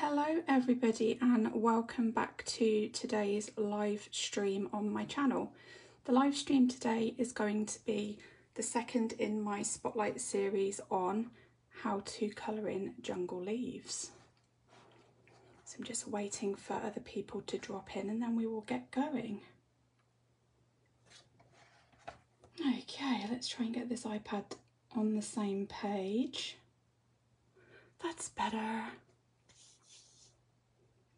hello everybody and welcome back to today's live stream on my channel. The live stream today is going to be the second in my spotlight series on how to colour in jungle leaves. So I'm just waiting for other people to drop in and then we will get going. Okay, let's try and get this iPad on the same page. That's better.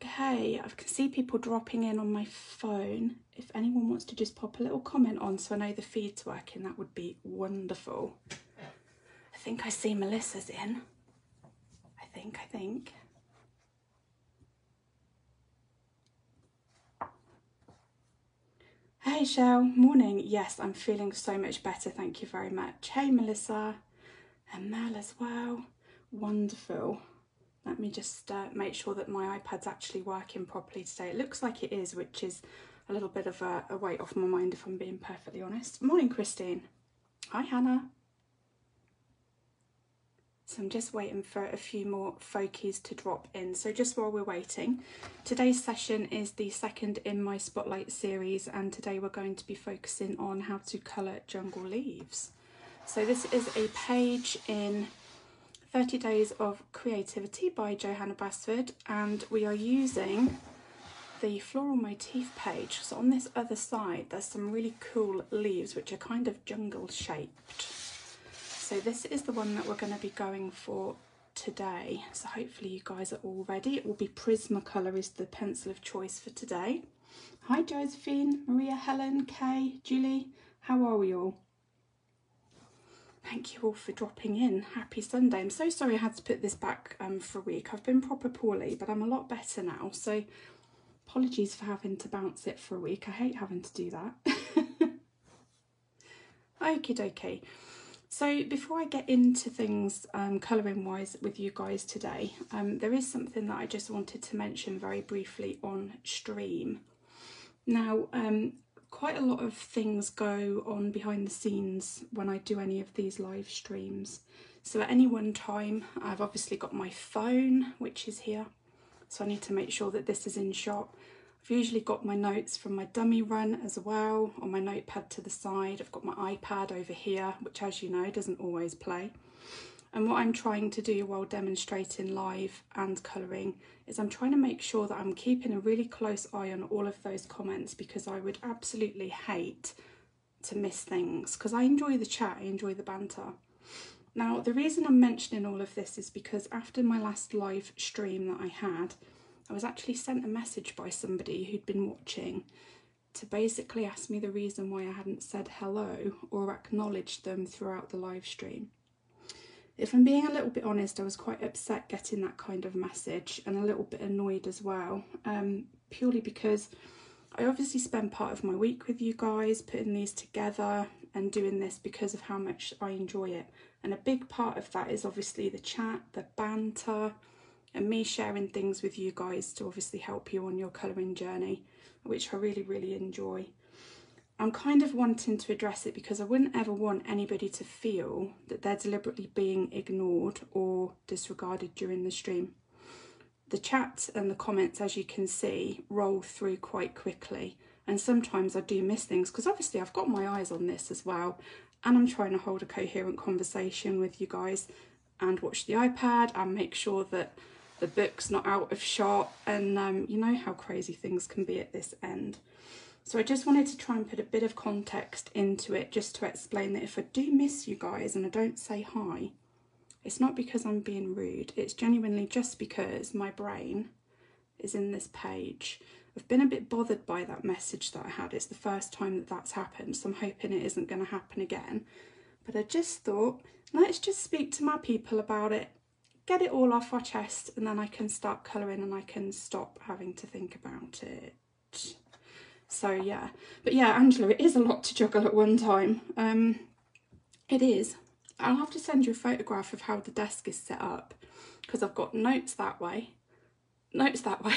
Okay, I can see people dropping in on my phone. If anyone wants to just pop a little comment on so I know the feed's working, that would be wonderful. I think I see Melissa's in. I think, I think. Hey Shell, morning. Yes, I'm feeling so much better. Thank you very much. Hey Melissa and Mel as well. Wonderful. Let me just uh, make sure that my iPad's actually working properly today. It looks like it is, which is a little bit of a, a weight off my mind if I'm being perfectly honest. Morning, Christine. Hi, Hannah. So I'm just waiting for a few more folkies to drop in. So just while we're waiting, today's session is the second in my Spotlight series and today we're going to be focusing on how to colour jungle leaves. So this is a page in 30 Days of Creativity by Johanna Basford and we are using the floral motif page. So on this other side there's some really cool leaves which are kind of jungle shaped. So this is the one that we're going to be going for today. So hopefully you guys are all ready. It will be Prismacolor is the pencil of choice for today. Hi Josephine, Maria, Helen, Kay, Julie, how are we all? Thank you all for dropping in. Happy Sunday. I'm so sorry I had to put this back um, for a week. I've been proper poorly, but I'm a lot better now. So apologies for having to bounce it for a week. I hate having to do that. Okie dokie. So before I get into things um, colouring wise with you guys today, um, there is something that I just wanted to mention very briefly on stream. Now, um, quite a lot of things go on behind the scenes when I do any of these live streams. So at any one time, I've obviously got my phone, which is here. So I need to make sure that this is in shot. I've usually got my notes from my dummy run as well on my notepad to the side. I've got my iPad over here, which as you know, doesn't always play. And what I'm trying to do while demonstrating live and colouring is I'm trying to make sure that I'm keeping a really close eye on all of those comments because I would absolutely hate to miss things because I enjoy the chat, I enjoy the banter. Now, the reason I'm mentioning all of this is because after my last live stream that I had, I was actually sent a message by somebody who'd been watching to basically ask me the reason why I hadn't said hello or acknowledged them throughout the live stream. If I'm being a little bit honest, I was quite upset getting that kind of message and a little bit annoyed as well, um, purely because I obviously spend part of my week with you guys putting these together and doing this because of how much I enjoy it. And a big part of that is obviously the chat, the banter, and me sharing things with you guys to obviously help you on your colouring journey, which I really, really enjoy. I'm kind of wanting to address it because I wouldn't ever want anybody to feel that they're deliberately being ignored or disregarded during the stream. The chat and the comments, as you can see, roll through quite quickly. And sometimes I do miss things because obviously I've got my eyes on this as well. And I'm trying to hold a coherent conversation with you guys and watch the iPad and make sure that the book's not out of shot. And um, you know how crazy things can be at this end. So I just wanted to try and put a bit of context into it just to explain that if I do miss you guys and I don't say hi, it's not because I'm being rude. It's genuinely just because my brain is in this page. I've been a bit bothered by that message that I had. It's the first time that that's happened, so I'm hoping it isn't going to happen again. But I just thought, let's just speak to my people about it, get it all off our chest, and then I can start colouring and I can stop having to think about it. So yeah, but yeah, Angela, it is a lot to juggle at one time. Um, it is. I'll have to send you a photograph of how the desk is set up because I've got notes that way, notes that way,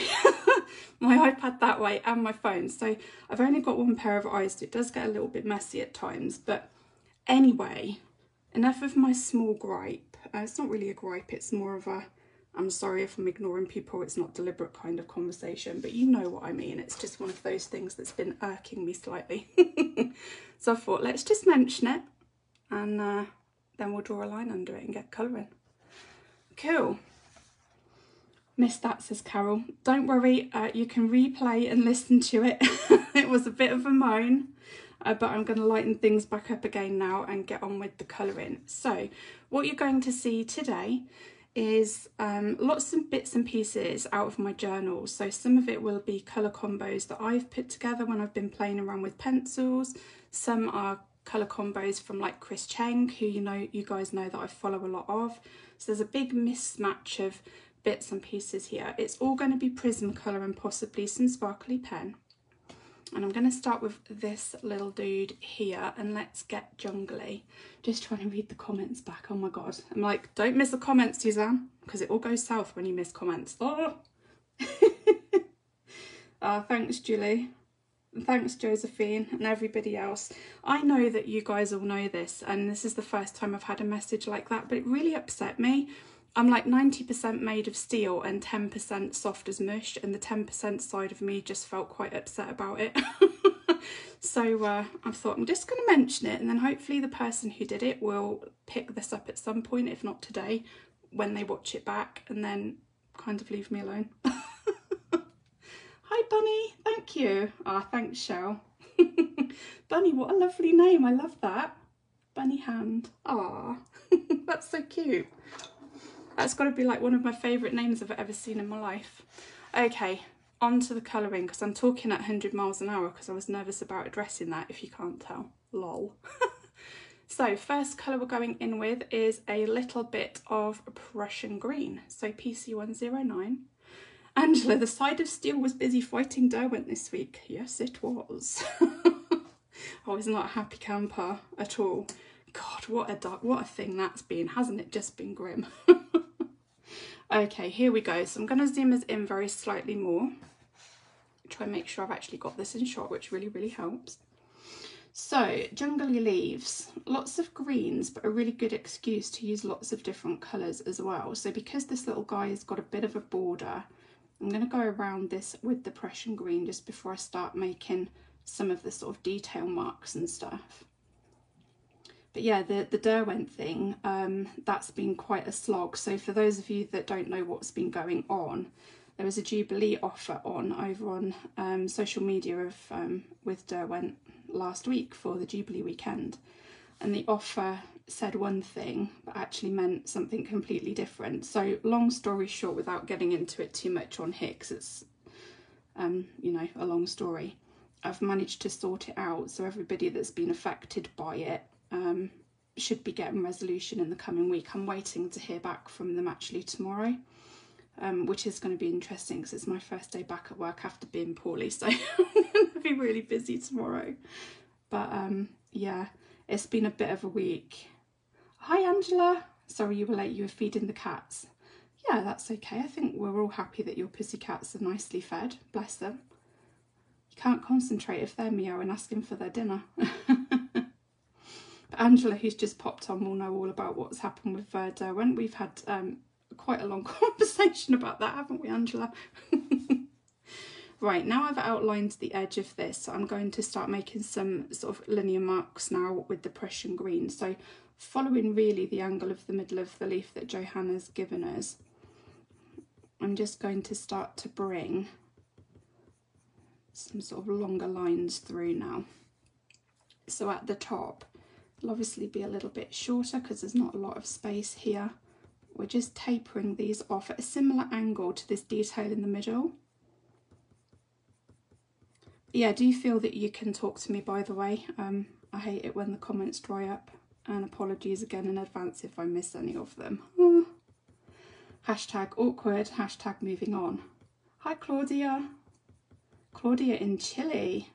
my iPad that way and my phone. So I've only got one pair of eyes, so it does get a little bit messy at times. But anyway, enough of my small gripe. Uh, it's not really a gripe, it's more of a I'm sorry if I'm ignoring people, it's not deliberate kind of conversation, but you know what I mean. It's just one of those things that's been irking me slightly. so I thought, let's just mention it and uh, then we'll draw a line under it and get colouring. Cool. Missed that, says Carol. Don't worry, uh, you can replay and listen to it. it was a bit of a moan, uh, but I'm going to lighten things back up again now and get on with the colouring. So what you're going to see today is um, lots of bits and pieces out of my journal. So some of it will be colour combos that I've put together when I've been playing around with pencils. Some are colour combos from like Chris Cheng, who you know you guys know that I follow a lot of. So there's a big mismatch of bits and pieces here. It's all going to be Prismacolor and possibly some sparkly pen. And I'm going to start with this little dude here and let's get jungly. Just trying to read the comments back. Oh my God. I'm like, don't miss the comments, Suzanne, because it all goes south when you miss comments. Oh, oh thanks, Julie. thanks, Josephine, and everybody else. I know that you guys all know this, and this is the first time I've had a message like that, but it really upset me I'm like 90% made of steel and 10% soft as mush and the 10% side of me just felt quite upset about it. so uh, I thought I'm just going to mention it and then hopefully the person who did it will pick this up at some point, if not today, when they watch it back and then kind of leave me alone. Hi Bunny, thank you. Ah, oh, thanks Shell. Bunny, what a lovely name, I love that. Bunny hand. Ah, that's so cute. That's got to be like one of my favourite names I've ever seen in my life. Okay, on to the colouring because I'm talking at 100 miles an hour because I was nervous about addressing that if you can't tell. Lol. so first colour we're going in with is a little bit of Prussian green. So PC109. Angela, the side of steel was busy fighting Derwent this week. Yes, it was. I was not a happy camper at all. God, what a dark, what a thing that's been, hasn't it? Just been grim. okay, here we go. So I'm going to zoom us in very slightly more. Try and make sure I've actually got this in shot, which really, really helps. So, jungly leaves, lots of greens, but a really good excuse to use lots of different colours as well. So because this little guy has got a bit of a border, I'm going to go around this with the Prussian green just before I start making some of the sort of detail marks and stuff but yeah, the, the Derwent thing, um, that's been quite a slog. So for those of you that don't know what's been going on, there was a Jubilee offer on over on um, social media of um, with Derwent last week for the Jubilee weekend. And the offer said one thing, but actually meant something completely different. So long story short, without getting into it too much on here, because it's, um, you know, a long story, I've managed to sort it out. So everybody that's been affected by it um, should be getting resolution in the coming week. I'm waiting to hear back from them actually tomorrow, um, which is going to be interesting because it's my first day back at work after being poorly, so to be really busy tomorrow. But um, yeah, it's been a bit of a week. Hi Angela, sorry you were late, you were feeding the cats. Yeah, that's okay. I think we're all happy that your pussy cats are nicely fed, bless them. You can't concentrate if they're meowing asking for their dinner. Angela, who's just popped on, will know all about what's happened with uh, Derwent. We've had um, quite a long conversation about that, haven't we, Angela? right, now I've outlined the edge of this, so I'm going to start making some sort of linear marks now with the Prussian green. So following really the angle of the middle of the leaf that Johanna's given us, I'm just going to start to bring some sort of longer lines through now. So at the top, will obviously be a little bit shorter because there's not a lot of space here. We're just tapering these off at a similar angle to this detail in the middle. Yeah, do feel that you can talk to me by the way? Um, I hate it when the comments dry up and apologies again in advance if I miss any of them. Hashtag awkward, hashtag moving on. Hi Claudia. Claudia in Chile.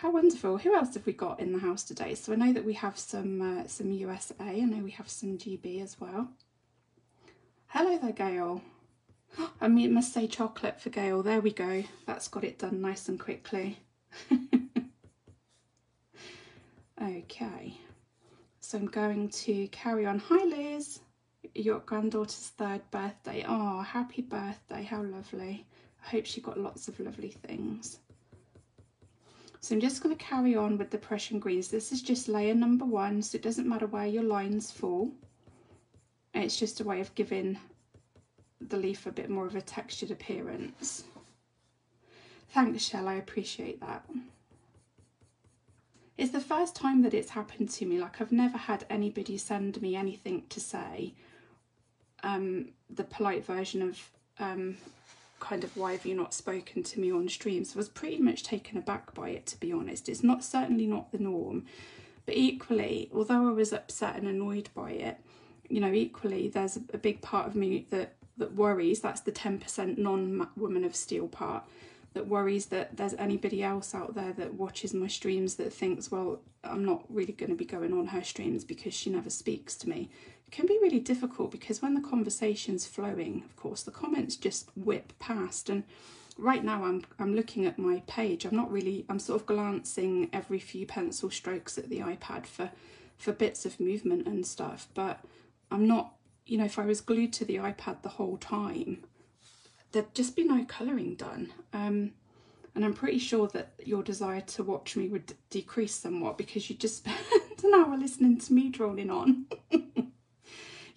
How wonderful. Who else have we got in the house today? So I know that we have some uh, some USA. I know we have some GB as well. Hello there, Gail. I mean, must say chocolate for Gail. There we go. That's got it done nice and quickly. okay. So I'm going to carry on. Hi, Liz. your granddaughter's third birthday. Oh, happy birthday. How lovely. I hope she got lots of lovely things. So I'm just going to carry on with the Prussian greens. This is just layer number one, so it doesn't matter where your lines fall. It's just a way of giving the leaf a bit more of a textured appearance. Thanks, Shell, I appreciate that. It's the first time that it's happened to me. Like I've never had anybody send me anything to say. Um, the polite version of um, kind of why have you not spoken to me on streams? I was pretty much taken aback by it to be honest. It's not certainly not the norm. But equally, although I was upset and annoyed by it, you know, equally there's a big part of me that that worries, that's the 10% non-woman of steel part, that worries that there's anybody else out there that watches my streams that thinks, well, I'm not really going to be going on her streams because she never speaks to me can be really difficult because when the conversation's flowing, of course, the comments just whip past. And right now I'm I'm looking at my page. I'm not really I'm sort of glancing every few pencil strokes at the iPad for for bits of movement and stuff, but I'm not you know, if I was glued to the iPad the whole time, there'd just be no colouring done. Um, and I'm pretty sure that your desire to watch me would decrease somewhat because you just spend an hour listening to me droning on.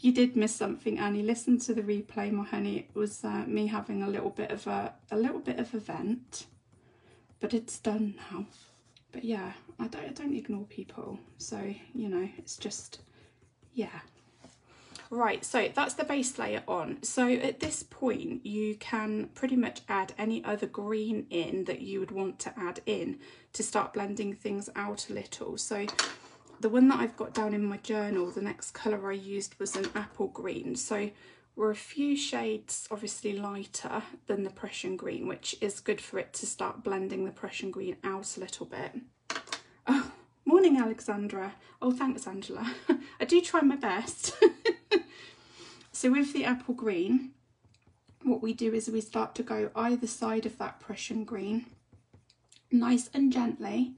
you did miss something, Annie. Listen to the replay, my honey. It was uh, me having a little bit of a a little bit of a vent, but it's done now. But yeah, I don't, I don't ignore people. So you know, it's just yeah. Right, so that's the base layer on. So at this point, you can pretty much add any other green in that you would want to add in to start blending things out a little. So the one that I've got down in my journal, the next colour I used was an apple green. So we're a few shades obviously lighter than the Prussian green, which is good for it to start blending the Prussian green out a little bit. Oh, morning, Alexandra. Oh, thanks, Angela. I do try my best. so with the apple green, what we do is we start to go either side of that Prussian green, nice and gently,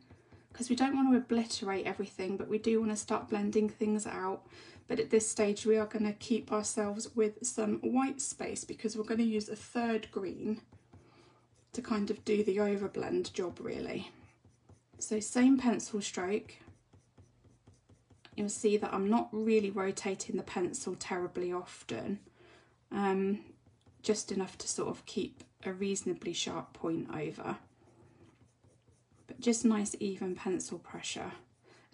because we don't want to obliterate everything, but we do want to start blending things out. But at this stage, we are going to keep ourselves with some white space because we're going to use a third green to kind of do the overblend job really. So same pencil stroke. You'll see that I'm not really rotating the pencil terribly often, um, just enough to sort of keep a reasonably sharp point over but just nice even pencil pressure.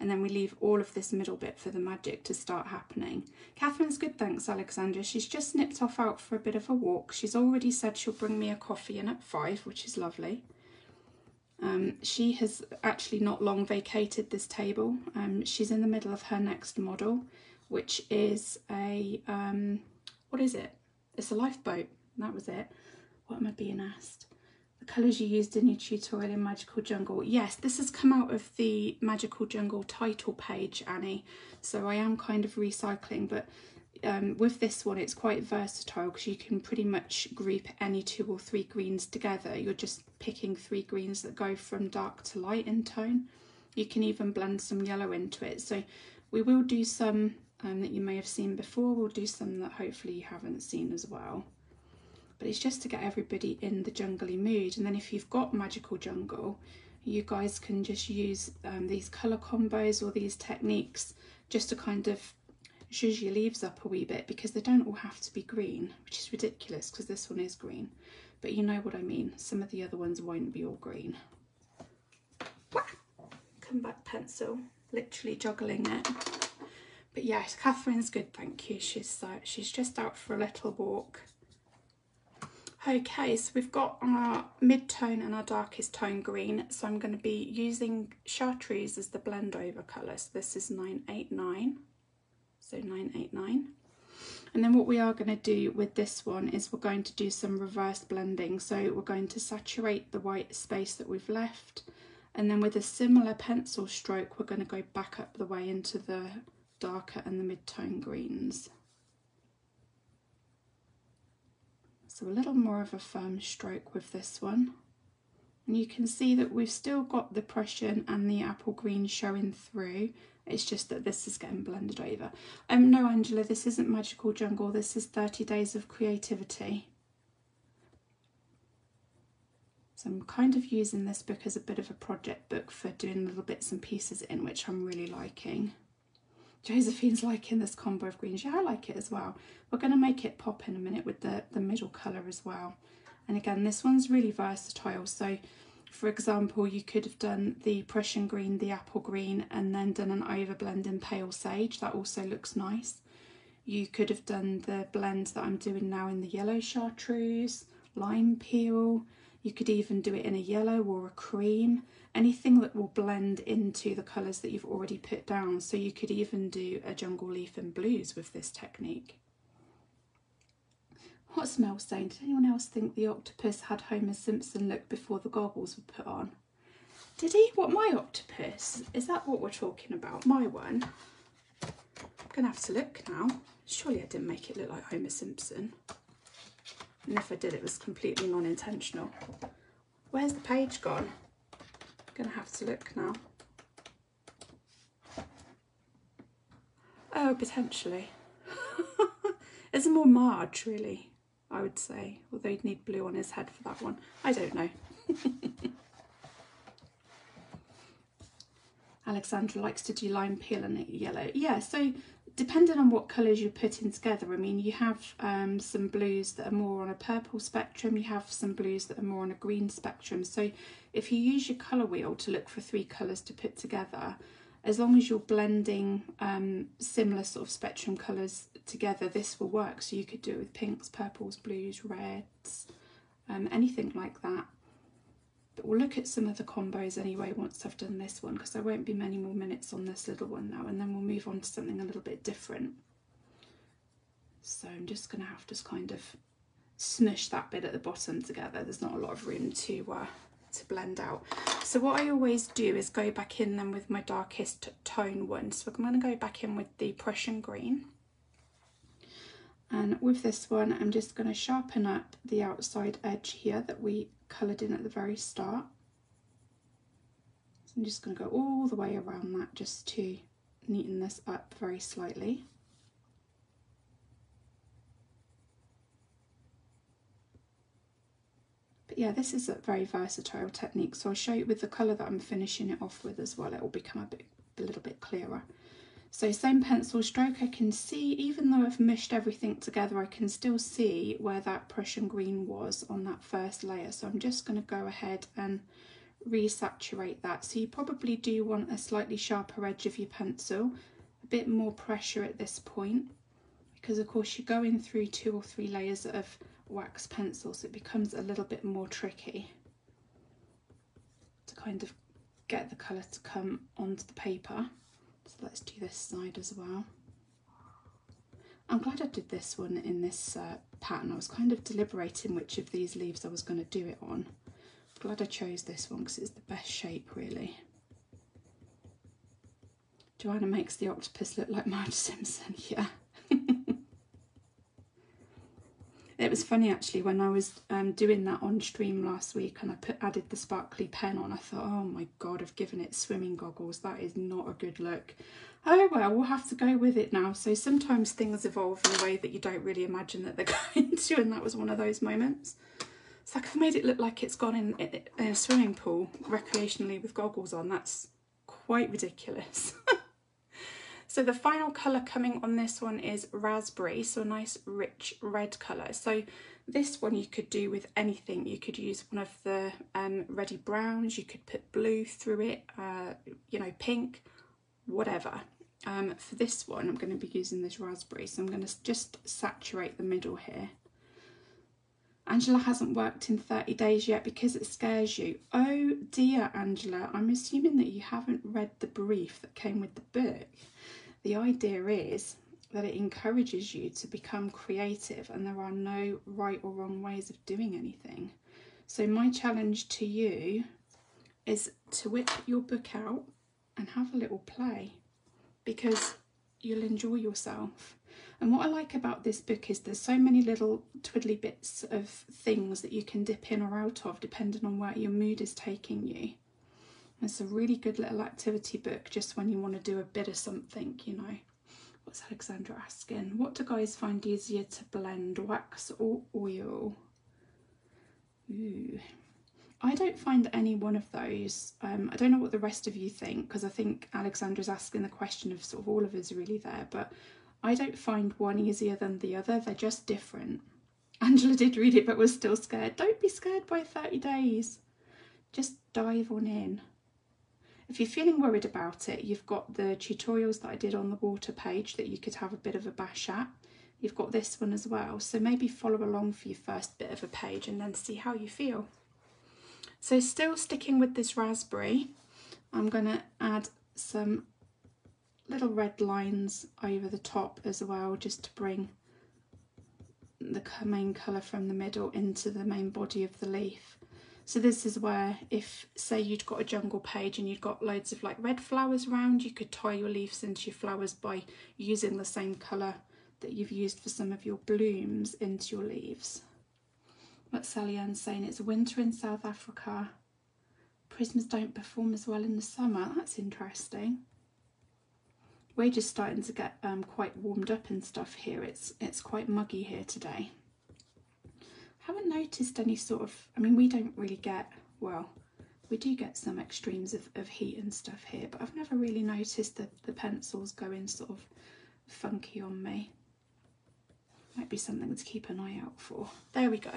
And then we leave all of this middle bit for the magic to start happening. Catherine's good, thanks, Alexandra. She's just nipped off out for a bit of a walk. She's already said she'll bring me a coffee in at five, which is lovely. Um, she has actually not long vacated this table. Um, she's in the middle of her next model, which is a, um, what is it? It's a lifeboat. That was it. What am I being asked? Colours you used in your tutorial in Magical Jungle. Yes, this has come out of the Magical Jungle title page, Annie. So I am kind of recycling, but um, with this one it's quite versatile because you can pretty much group any two or three greens together. You're just picking three greens that go from dark to light in tone. You can even blend some yellow into it. So we will do some um, that you may have seen before. We'll do some that hopefully you haven't seen as well but it's just to get everybody in the jungly mood. And then if you've got Magical Jungle, you guys can just use um, these colour combos or these techniques just to kind of zhuzh your leaves up a wee bit because they don't all have to be green, which is ridiculous because this one is green. But you know what I mean, some of the other ones won't be all green. Come back pencil, literally juggling it. But yes, Catherine's good, thank you. She's uh, she's just out for a little walk. Okay, so we've got our mid-tone and our darkest tone green. So I'm going to be using chartreuse as the blend over colour. So this is 989. So 989. And then what we are going to do with this one is we're going to do some reverse blending. So we're going to saturate the white space that we've left. And then with a similar pencil stroke, we're going to go back up the way into the darker and the mid-tone greens. So a little more of a firm stroke with this one. And you can see that we've still got the Prussian and the apple green showing through. It's just that this is getting blended over. Um, no, Angela, this isn't Magical Jungle. This is 30 Days of Creativity. So I'm kind of using this book as a bit of a project book for doing little bits and pieces in, which I'm really liking. Josephine's liking this combo of greens. Yeah, I like it as well. We're going to make it pop in a minute with the, the middle colour as well. And again, this one's really versatile. So, for example, you could have done the Prussian green, the apple green, and then done an overblend in pale sage. That also looks nice. You could have done the blend that I'm doing now in the yellow chartreuse, lime peel. You could even do it in a yellow or a cream anything that will blend into the colours that you've already put down. So you could even do a jungle leaf and blues with this technique. What's Mel saying? Did anyone else think the octopus had Homer Simpson look before the goggles were put on? Did he? What, my octopus? Is that what we're talking about? My one? I'm going to have to look now. Surely I didn't make it look like Homer Simpson. And if I did, it was completely non-intentional. Where's the page gone? I'm gonna have to look now. Oh, potentially. it's more Marge, really, I would say. Although he'd need blue on his head for that one. I don't know. Alexandra likes to do lime peel and yellow. Yeah, so depending on what colours you're putting together, I mean, you have um, some blues that are more on a purple spectrum, you have some blues that are more on a green spectrum. So if you use your colour wheel to look for three colours to put together, as long as you're blending um, similar sort of spectrum colours together, this will work. So you could do it with pinks, purples, blues, reds, um, anything like that. But we'll look at some of the combos anyway once I've done this one because there won't be many more minutes on this little one now and then we'll move on to something a little bit different. So I'm just going to have to kind of smush that bit at the bottom together. There's not a lot of room to uh, to blend out. So what I always do is go back in then with my darkest tone one. So I'm going to go back in with the Prussian green. And with this one, I'm just going to sharpen up the outside edge here that we coloured in at the very start. So I'm just going to go all the way around that just to neaten this up very slightly. But yeah, this is a very versatile technique. So I'll show you with the colour that I'm finishing it off with as well. It will become a bit, a little bit clearer. So same pencil stroke, I can see, even though I've mushed everything together, I can still see where that Prussian green was on that first layer. So I'm just going to go ahead and resaturate that. So you probably do want a slightly sharper edge of your pencil, a bit more pressure at this point, because of course you're going through two or three layers of wax pencil, so it becomes a little bit more tricky to kind of get the colour to come onto the paper. So let's do this side as well. I'm glad I did this one in this uh, pattern. I was kind of deliberating which of these leaves I was going to do it on. Glad I chose this one because it's the best shape really. Johanna makes the octopus look like Marge Simpson, yeah. It was funny actually when I was um, doing that on stream last week and I put added the sparkly pen on. I thought, oh my god, I've given it swimming goggles. That is not a good look. Oh well, we'll have to go with it now. So sometimes things evolve in a way that you don't really imagine that they're going to, and that was one of those moments. It's like I've made it look like it's gone in, in a swimming pool recreationally with goggles on. That's quite ridiculous. So the final colour coming on this one is raspberry, so a nice rich red colour. So this one you could do with anything. You could use one of the um, ready browns, you could put blue through it, uh, you know, pink, whatever. Um, for this one, I'm going to be using this raspberry, so I'm going to just saturate the middle here. Angela hasn't worked in 30 days yet because it scares you. Oh dear, Angela, I'm assuming that you haven't read the brief that came with the book. The idea is that it encourages you to become creative and there are no right or wrong ways of doing anything. So my challenge to you is to whip your book out and have a little play because you'll enjoy yourself. And what I like about this book is there's so many little twiddly bits of things that you can dip in or out of depending on where your mood is taking you. It's a really good little activity book just when you want to do a bit of something, you know. What's Alexandra asking? What do guys find easier to blend, wax or oil? Ooh. I don't find any one of those. Um, I don't know what the rest of you think because I think Alexandra's asking the question of sort of all of us really there, but I don't find one easier than the other. They're just different. Angela did read it but was still scared. Don't be scared by 30 days. Just dive on in. If you're feeling worried about it, you've got the tutorials that I did on the water page that you could have a bit of a bash at. You've got this one as well. So maybe follow along for your first bit of a page and then see how you feel. So still sticking with this raspberry, I'm going to add some little red lines over the top as well, just to bring the main colour from the middle into the main body of the leaf. So this is where if say you'd got a jungle page and you'd got loads of like red flowers around, you could tie your leaves into your flowers by using the same colour that you've used for some of your blooms into your leaves. What Sally Ann's saying, it's winter in South Africa. Prisms don't perform as well in the summer. That's interesting we're just starting to get um, quite warmed up and stuff here. It's it's quite muggy here today. Haven't noticed any sort of. I mean, we don't really get well. We do get some extremes of, of heat and stuff here, but I've never really noticed the, the pencils going sort of funky on me. Might be something to keep an eye out for. There we go.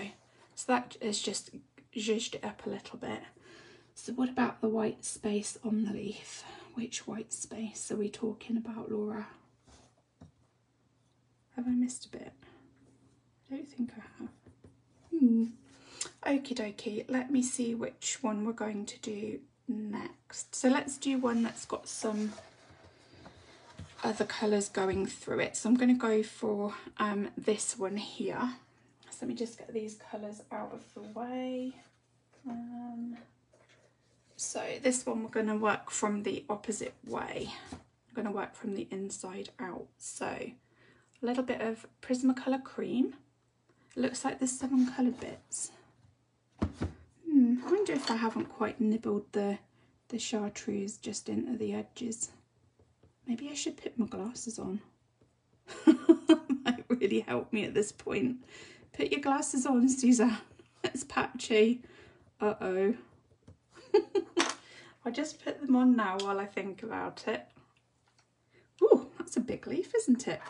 So that is just zhuzhed it up a little bit. So what about the white space on the leaf? Which white space are we talking about, Laura? Have I missed a bit? I don't think I have. Hmm. Okie dokie, let me see which one we're going to do next. So let's do one that's got some other colours going through it. So I'm going to go for um, this one here. So let me just get these colours out of the way. Um, so this one we're going to work from the opposite way. I'm going to work from the inside out. So a little bit of Prismacolor cream. It looks like there's seven coloured bits. Hmm, I wonder if I haven't quite nibbled the, the chartreuse just into the edges. Maybe I should put my glasses on. Might really help me at this point. Put your glasses on, Suzanne. It's patchy. Uh-oh. I'll just put them on now while I think about it. Oh, that's a big leaf, isn't it?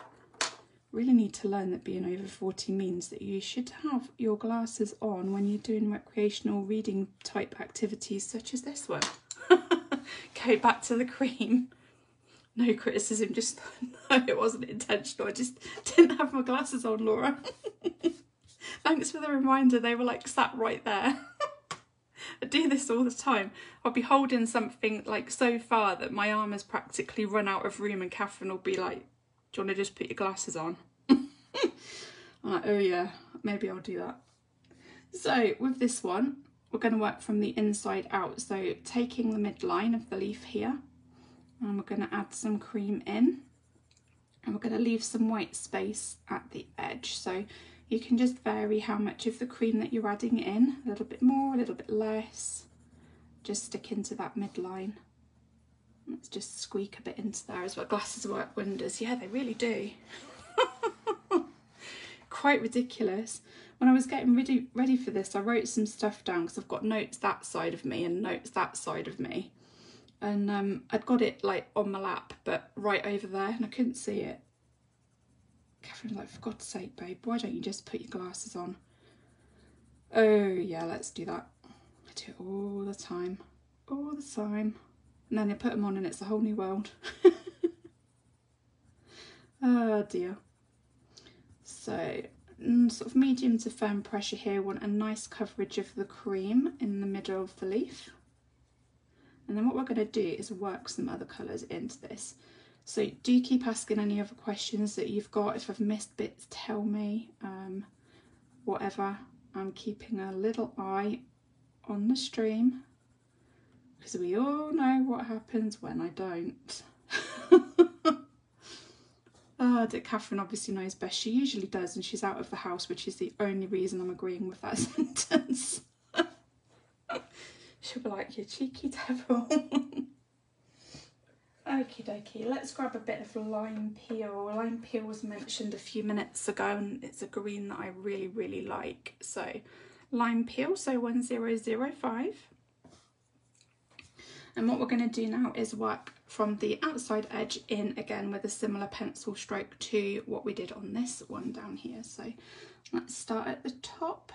Really need to learn that being over 40 means that you should have your glasses on when you're doing recreational reading type activities such as this one. Go back to the cream. No criticism, just no, it wasn't intentional. I just didn't have my glasses on, Laura. Thanks for the reminder. They were like sat right there. I do this all the time. I'll be holding something like so far that my arm has practically run out of room and Catherine will be like, do you want to just put your glasses on? Like, oh yeah, maybe I'll do that. So with this one, we're going to work from the inside out. So taking the midline of the leaf here, and we're going to add some cream in. And we're going to leave some white space at the edge. So you can just vary how much of the cream that you're adding in, a little bit more, a little bit less. Just stick into that midline. Let's just squeak a bit into there as well. Glasses work wonders. Yeah, they really do. Quite ridiculous. When I was getting ready, ready for this, I wrote some stuff down because I've got notes that side of me and notes that side of me. And um, I'd got it like on my lap, but right over there, and I couldn't see it. Catherine's like, for God's sake, babe, why don't you just put your glasses on? Oh, yeah, let's do that. I do it all the time, all the time. And then I put them on and it's a whole new world. oh, dear. So, mm, sort of medium to firm pressure here. Want a nice coverage of the cream in the middle of the leaf. And then what we're going to do is work some other colours into this. So do keep asking any other questions that you've got. If I've missed bits, tell me. Um, whatever. I'm keeping a little eye on the stream because we all know what happens when I don't. uh, that Catherine obviously knows best. She usually does, and she's out of the house, which is the only reason I'm agreeing with that sentence. She'll be like, you cheeky devil. Okie dokie, let's grab a bit of lime peel. Lime peel was mentioned a few minutes ago and it's a green that I really, really like. So lime peel, so 1005. And what we're going to do now is work from the outside edge in again with a similar pencil stroke to what we did on this one down here. So let's start at the top.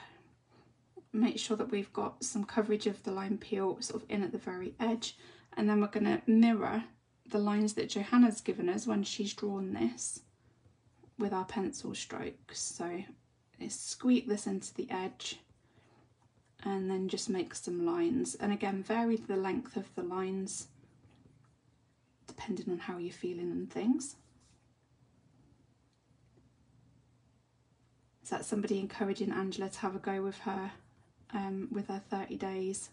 Make sure that we've got some coverage of the lime peel sort of in at the very edge. And then we're going to mirror the lines that Johanna's given us when she's drawn this with our pencil strokes. So let's squeak this into the edge and then just make some lines. And again, vary the length of the lines depending on how you're feeling and things. Is that somebody encouraging Angela to have a go with her, um, with her 30 days?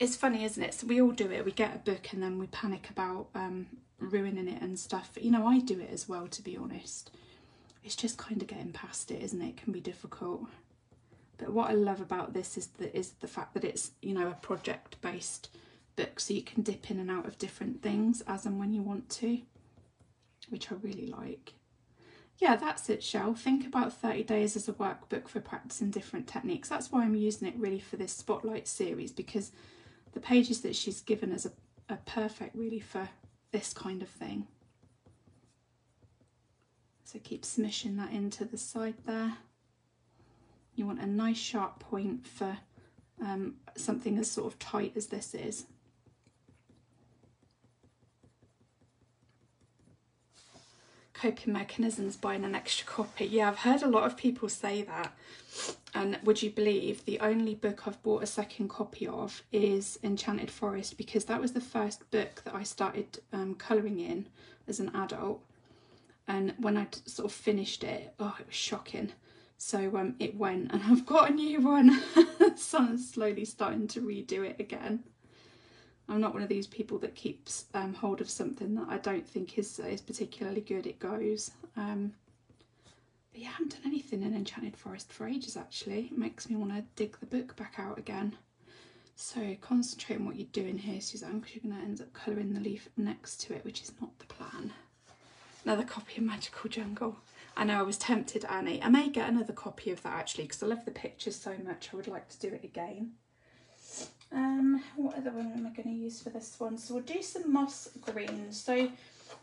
It's funny, isn't it? So we all do it. We get a book and then we panic about um, ruining it and stuff. You know, I do it as well, to be honest. It's just kind of getting past it, isn't it? It can be difficult. But what I love about this is the, is the fact that it's, you know, a project-based book. So you can dip in and out of different things as and when you want to, which I really like. Yeah, that's it, Shell. Think about 30 days as a workbook for practicing different techniques. That's why I'm using it really for this Spotlight series because the pages that she's given us are, are perfect really for this kind of thing. So keep smishing that into the side there. You want a nice sharp point for um, something as sort of tight as this is. Coping mechanisms buying an extra copy. Yeah, I've heard a lot of people say that. And would you believe the only book I've bought a second copy of is Enchanted Forest because that was the first book that I started um, colouring in as an adult. And when I sort of finished it, oh, it was shocking. So um, it went and I've got a new one. so I'm slowly starting to redo it again. I'm not one of these people that keeps um, hold of something that I don't think is, is particularly good. It goes. Um, but yeah, I haven't done anything in Enchanted Forest for ages actually. It makes me want to dig the book back out again. So concentrate on what you're doing here, Suzanne, because you're going to end up colouring the leaf next to it, which is not the plan. Another copy of Magical Jungle. I know I was tempted, Annie. I may get another copy of that actually because I love the pictures so much. I would like to do it again. Um, what other one am I going to use for this one? So we'll do some moss greens. So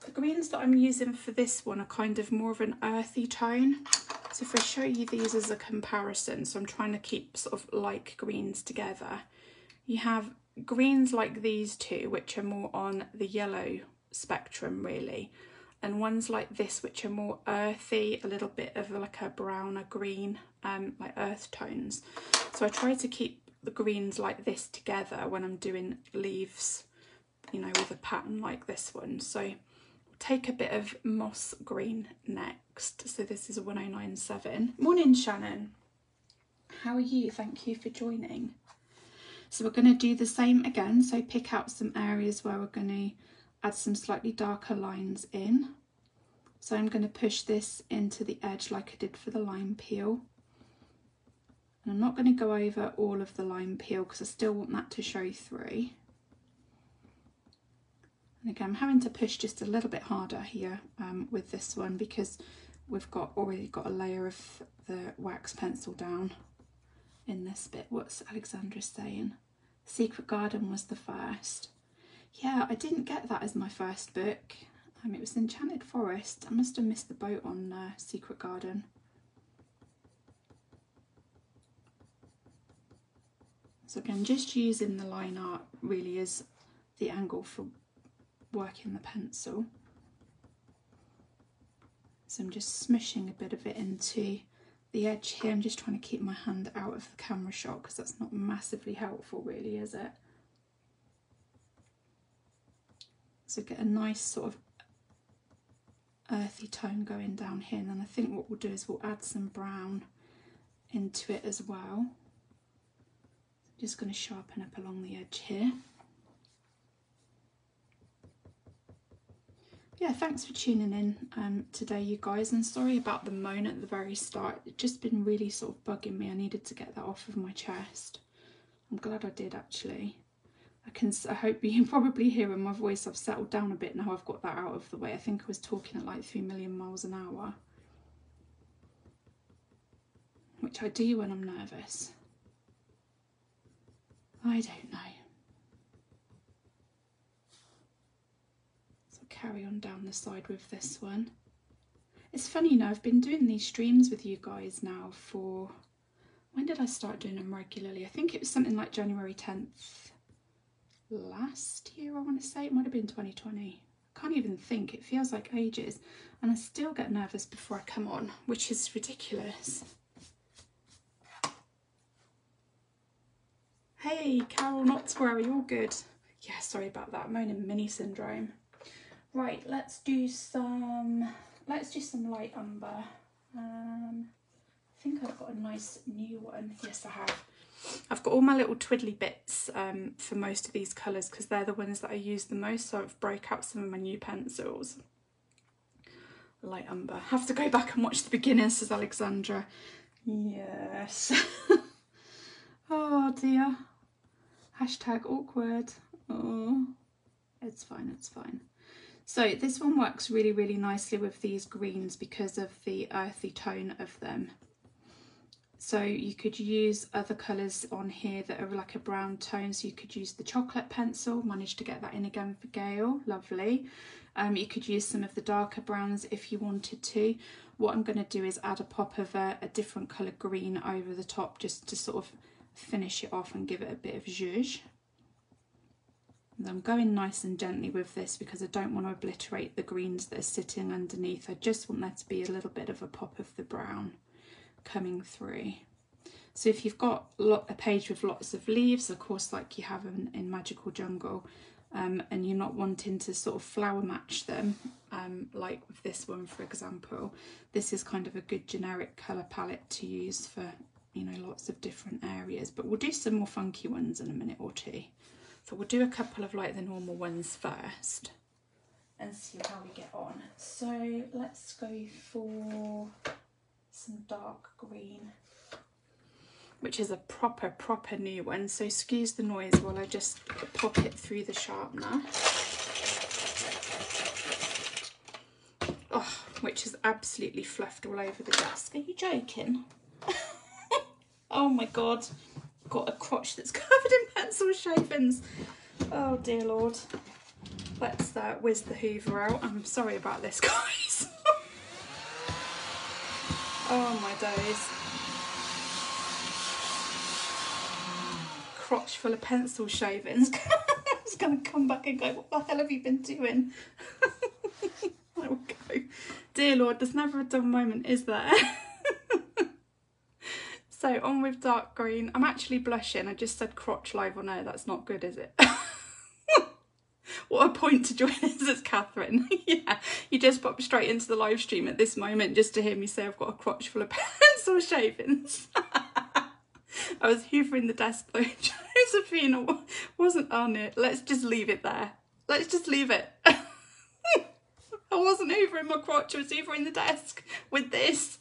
the greens that I'm using for this one are kind of more of an earthy tone. So if I show you these as a comparison, so I'm trying to keep sort of like greens together. You have greens like these two, which are more on the yellow spectrum really and ones like this which are more earthy, a little bit of like a brown or green, um, like earth tones. So I try to keep the greens like this together when I'm doing leaves, you know, with a pattern like this one. So take a bit of moss green next. So this is 1097. Morning, Shannon. How are you? Thank you for joining. So we're going to do the same again. So pick out some areas where we're going to add some slightly darker lines in. So I'm going to push this into the edge like I did for the lime peel. And I'm not going to go over all of the lime peel because I still want that to show through. And again, I'm having to push just a little bit harder here um, with this one because we've got already got a layer of the wax pencil down in this bit. What's Alexandra saying? Secret Garden was the first. Yeah, I didn't get that as my first book. Um, it was Enchanted Forest. I must have missed the boat on uh, Secret Garden. So again, just using the line art really is the angle for working the pencil. So I'm just smushing a bit of it into the edge here. I'm just trying to keep my hand out of the camera shot because that's not massively helpful really, is it? So get a nice sort of earthy tone going down here and then I think what we'll do is we'll add some brown into it as well. Just going to sharpen up along the edge here. Yeah, thanks for tuning in um, today, you guys, and sorry about the moan at the very start. It's just been really sort of bugging me. I needed to get that off of my chest. I'm glad I did actually. I can. I hope you can probably hear in my voice. I've settled down a bit now. I've got that out of the way. I think I was talking at like three million miles an hour, which I do when I'm nervous. I don't know. So carry on down the side with this one. It's funny, you know, I've been doing these streams with you guys now for when did I start doing them regularly? I think it was something like January 10th last year, I want to say. It might have been 2020. I can't even think. It feels like ages. And I still get nervous before I come on, which is ridiculous. Hey, Carol, worry, all good. Yeah, sorry about that. I'm in mini syndrome. Right, let's do some, let's do some light umber. Um, think I've got a nice new one. Yes, I have. I've got all my little twiddly bits um, for most of these colours because they're the ones that I use the most. So I've broke out some of my new pencils. Light umber. Have to go back and watch the beginning, says Alexandra. Yes. oh dear. Hashtag awkward. Oh, it's fine, it's fine. So this one works really, really nicely with these greens because of the earthy tone of them. So you could use other colours on here that are like a brown tone. So you could use the chocolate pencil, managed to get that in again for Gail, lovely. Um, you could use some of the darker browns if you wanted to. What I'm going to do is add a pop of a, a different colour green over the top just to sort of finish it off and give it a bit of zhuzh. And I'm going nice and gently with this because I don't want to obliterate the greens that are sitting underneath. I just want there to be a little bit of a pop of the brown coming through. So if you've got a page with lots of leaves, of course, like you have in, in Magical Jungle, um, and you're not wanting to sort of flower match them, um, like with this one, for example, this is kind of a good generic colour palette to use for, you know, lots of different areas. But we'll do some more funky ones in a minute or two. So we'll do a couple of like the normal ones first and see how we get on. So let's go for some dark green, which is a proper, proper new one. So excuse the noise while I just pop it through the sharpener. Oh, which is absolutely fluffed all over the desk. Are you joking? oh my God. Got a crotch that's covered in pencil shavings. Oh dear Lord. Let's uh, whiz the hoover out. I'm sorry about this, guys. Oh my days. Crotch full of pencil shavings. I was going to come back and go, what the hell have you been doing? I will go. Dear Lord, there's never a dumb moment, is there? so on with dark green. I'm actually blushing. I just said crotch live on air. That's not good, is it? what a point to join us as Catherine. yeah, you just popped straight into the live stream at this moment just to hear me say I've got a crotch full of pencil shavings. I was hoovering the desk though. Josephine wasn't on it. Let's just leave it there. Let's just leave it. I wasn't hoovering my crotch, I was hoovering the desk with this.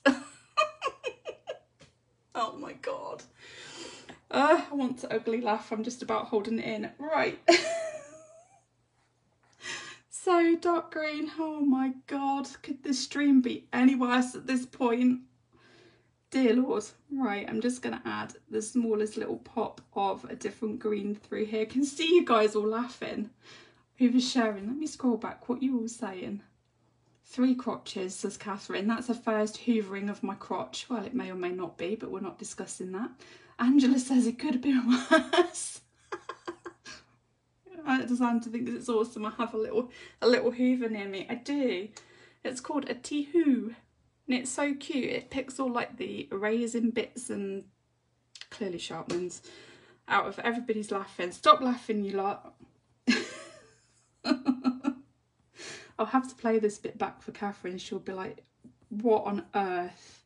oh my god. Uh, I want to ugly laugh. I'm just about holding it in. Right so dark green. Oh my god, could this stream be any worse at this point? Dear Lord. Right, I'm just going to add the smallest little pop of a different green through here. I can see you guys all laughing. over sharing. Let me scroll back. What you all saying? Three crotches, says Catherine. That's a first hoovering of my crotch. Well, it may or may not be, but we're not discussing that. Angela says it could have been worse. I designed to think that it's awesome. I have a little a little hoover near me. I do. It's called a Tehoo. And it's so cute. It picks all like the raisin bits and clearly sharpens out of everybody's laughing. Stop laughing, you lot. I'll have to play this bit back for Catherine. She'll be like, what on earth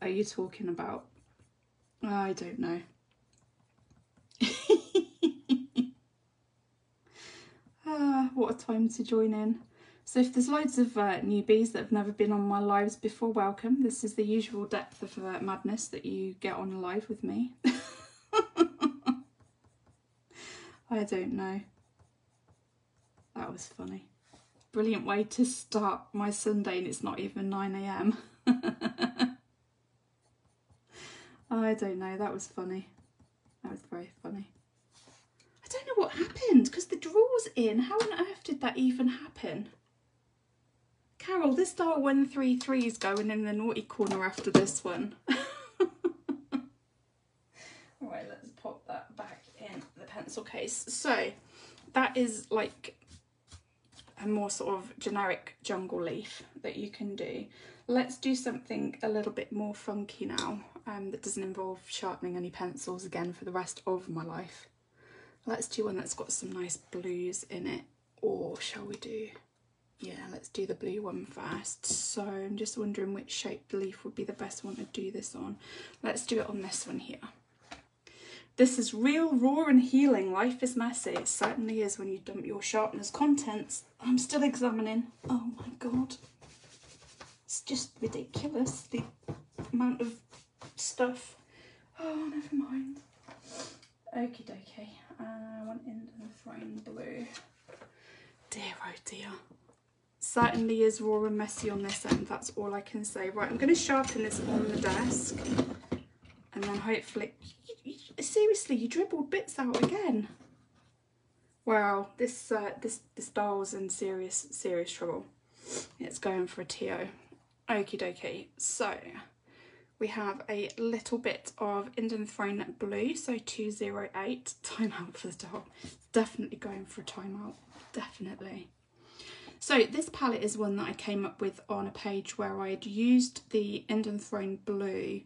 are you talking about? I don't know. Ah, what a time to join in. So if there's loads of uh, newbies that have never been on my lives before, welcome. This is the usual depth of uh, madness that you get on live with me. I don't know. That was funny. Brilliant way to start my Sunday and it's not even 9am. I don't know, that was funny. That was very funny. Know what happened because the draw's in. How on earth did that even happen? Carol, this Dahle 133 is going in the naughty corner after this one. Alright, let's pop that back in the pencil case. So, that is like a more sort of generic jungle leaf that you can do. Let's do something a little bit more funky now um, that doesn't involve sharpening any pencils again for the rest of my life. Let's do one that's got some nice blues in it. Or shall we do, yeah, let's do the blue one first. So I'm just wondering which shaped leaf would be the best one to do this on. Let's do it on this one here. This is real, raw and healing. Life is messy. It certainly is when you dump your sharpener's contents. I'm still examining. Oh my god. It's just ridiculous, the amount of stuff. Oh, never mind. Okie dokie. Uh, I want in the throne blue. Dear oh dear. Certainly is raw and messy on this end, that's all I can say. Right, I'm going to sharpen this on the desk. And then hopefully... Seriously, you dribbled bits out again. Wow, this uh, this this Dahle's in serious serious trouble. It's going for a TO. Okie dokie. So we have a little bit of Indanthrone Blue, so 208. Timeout for the top. Definitely going for a timeout. Definitely. So this palette is one that I came up with on a page where I had used the Indanthrone Blue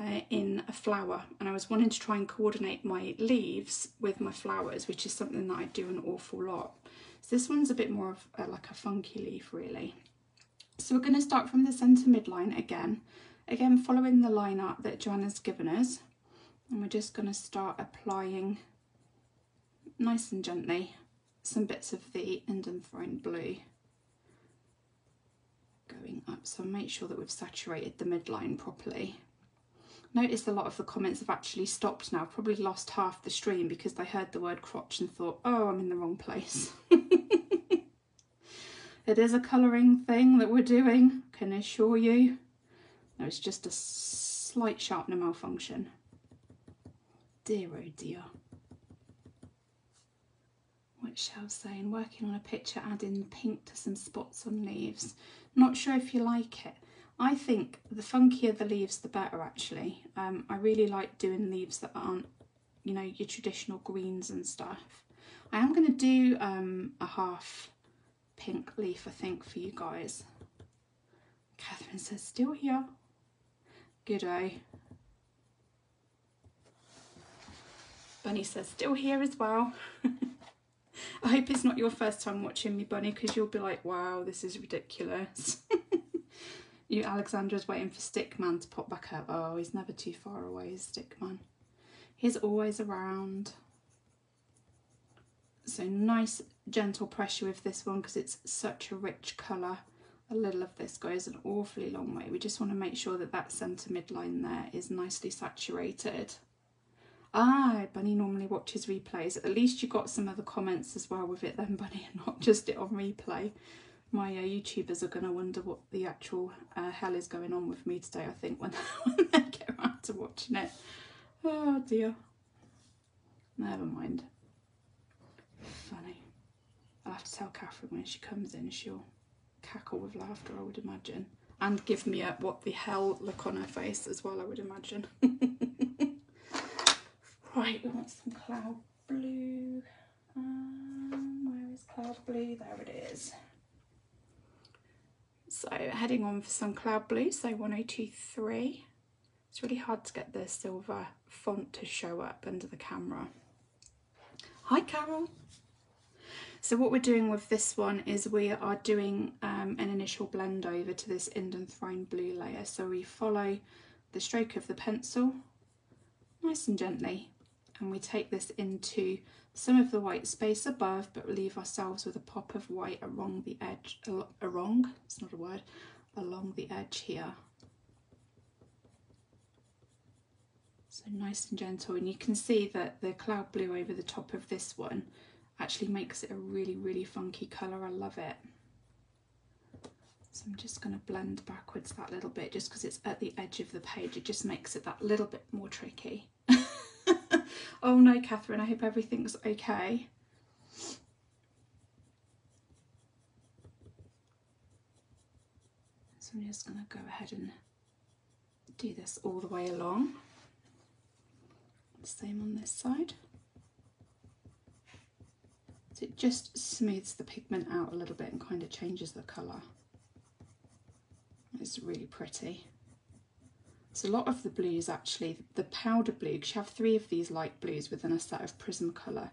uh, in a flower and I was wanting to try and coordinate my leaves with my flowers, which is something that I do an awful lot. So this one's a bit more of a, like a funky leaf really. So we're going to start from the centre midline again. Again, following the line art that Johanna's given us. And we're just going to start applying nice and gently some bits of the Indanthrone blue going up. So make sure that we've saturated the midline properly. Notice a lot of the comments have actually stopped now, probably lost half the stream because they heard the word crotch and thought, oh, I'm in the wrong place. it is a colouring thing that we're doing, can assure you. It's just a slight sharpener malfunction. Dear oh dear. What shall saying? Working on a picture, adding pink to some spots on leaves. Not sure if you like it. I think the funkier the leaves, the better actually. Um, I really like doing leaves that aren't, you know, your traditional greens and stuff. I am going to do um, a half pink leaf, I think, for you guys. Catherine says, still here. Eye. Bunny says, still here as well. I hope it's not your first time watching me, Bunny, because you'll be like, wow, this is ridiculous. you, Alexandra's waiting for Stickman to pop back up. Oh, he's never too far away, is Stickman. He's always around. So nice, gentle pressure with this one because it's such a rich colour a little of this goes an awfully long way. We just want to make sure that that centre midline there is nicely saturated. Ah, Bunny normally watches replays. At least you got some of the comments as well with it then, Bunny, and not just it on replay. My uh, YouTubers are going to wonder what the actual uh, hell is going on with me today, I think, when, when they get around to watching it. Oh dear. Never mind. Funny. I'll have to tell Catherine when she comes in, she'll cackle with laughter, I would imagine. And give me a what the hell look on her face as well, I would imagine. right, we want some cloud blue. Um, where is cloud blue? There it is. So heading on for some cloud blue, so 1023. It's really hard to get the silver font to show up under the camera. Hi Carol. So what we're doing with this one is we are doing um, an initial blend over to this Indian blue layer. So we follow the stroke of the pencil nice and gently and we take this into some of the white space above but leave ourselves with a pop of white along the edge, along, it's not a word, along the edge here. So nice and gentle. And you can see that the cloud blue over the top of this one actually makes it a really, really funky colour. I love it. So I'm just going to blend backwards that little bit just because it's at the edge of the page. It just makes it that little bit more tricky. oh no, Catherine, I hope everything's okay. So I'm just going to go ahead and do this all the way along. Same on this side. It just smooths the pigment out a little bit and kind of changes the colour. It's really pretty. So a lot of the blues actually, the powder blue, because you have three of these light blues within a set of Prismacolor,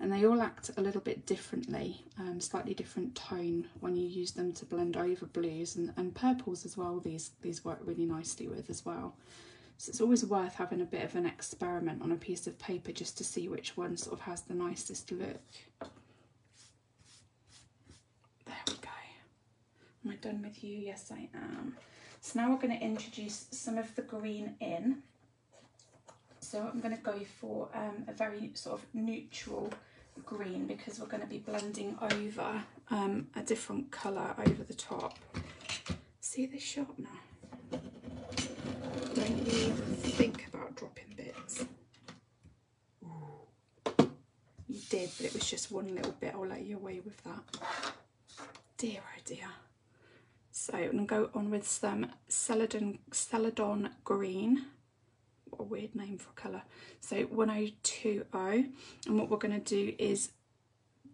and they all act a little bit differently, um, slightly different tone when you use them to blend over blues and, and purples as well. These these work really nicely with as well. So it's always worth having a bit of an experiment on a piece of paper just to see which one sort of has the nicest look. There we go. Am I done with you? Yes, I am. So now we're going to introduce some of the green in. So I'm going to go for um, a very sort of neutral green because we're going to be blending over um, a different colour over the top. See this sharpener? Don't you think about dropping bits. You did, but it was just one little bit. I'll let you away with that. Dear oh dear. So I'm going to go on with some Celadon, Celadon Green. What a weird name for a colour. So 1020. And what we're going to do is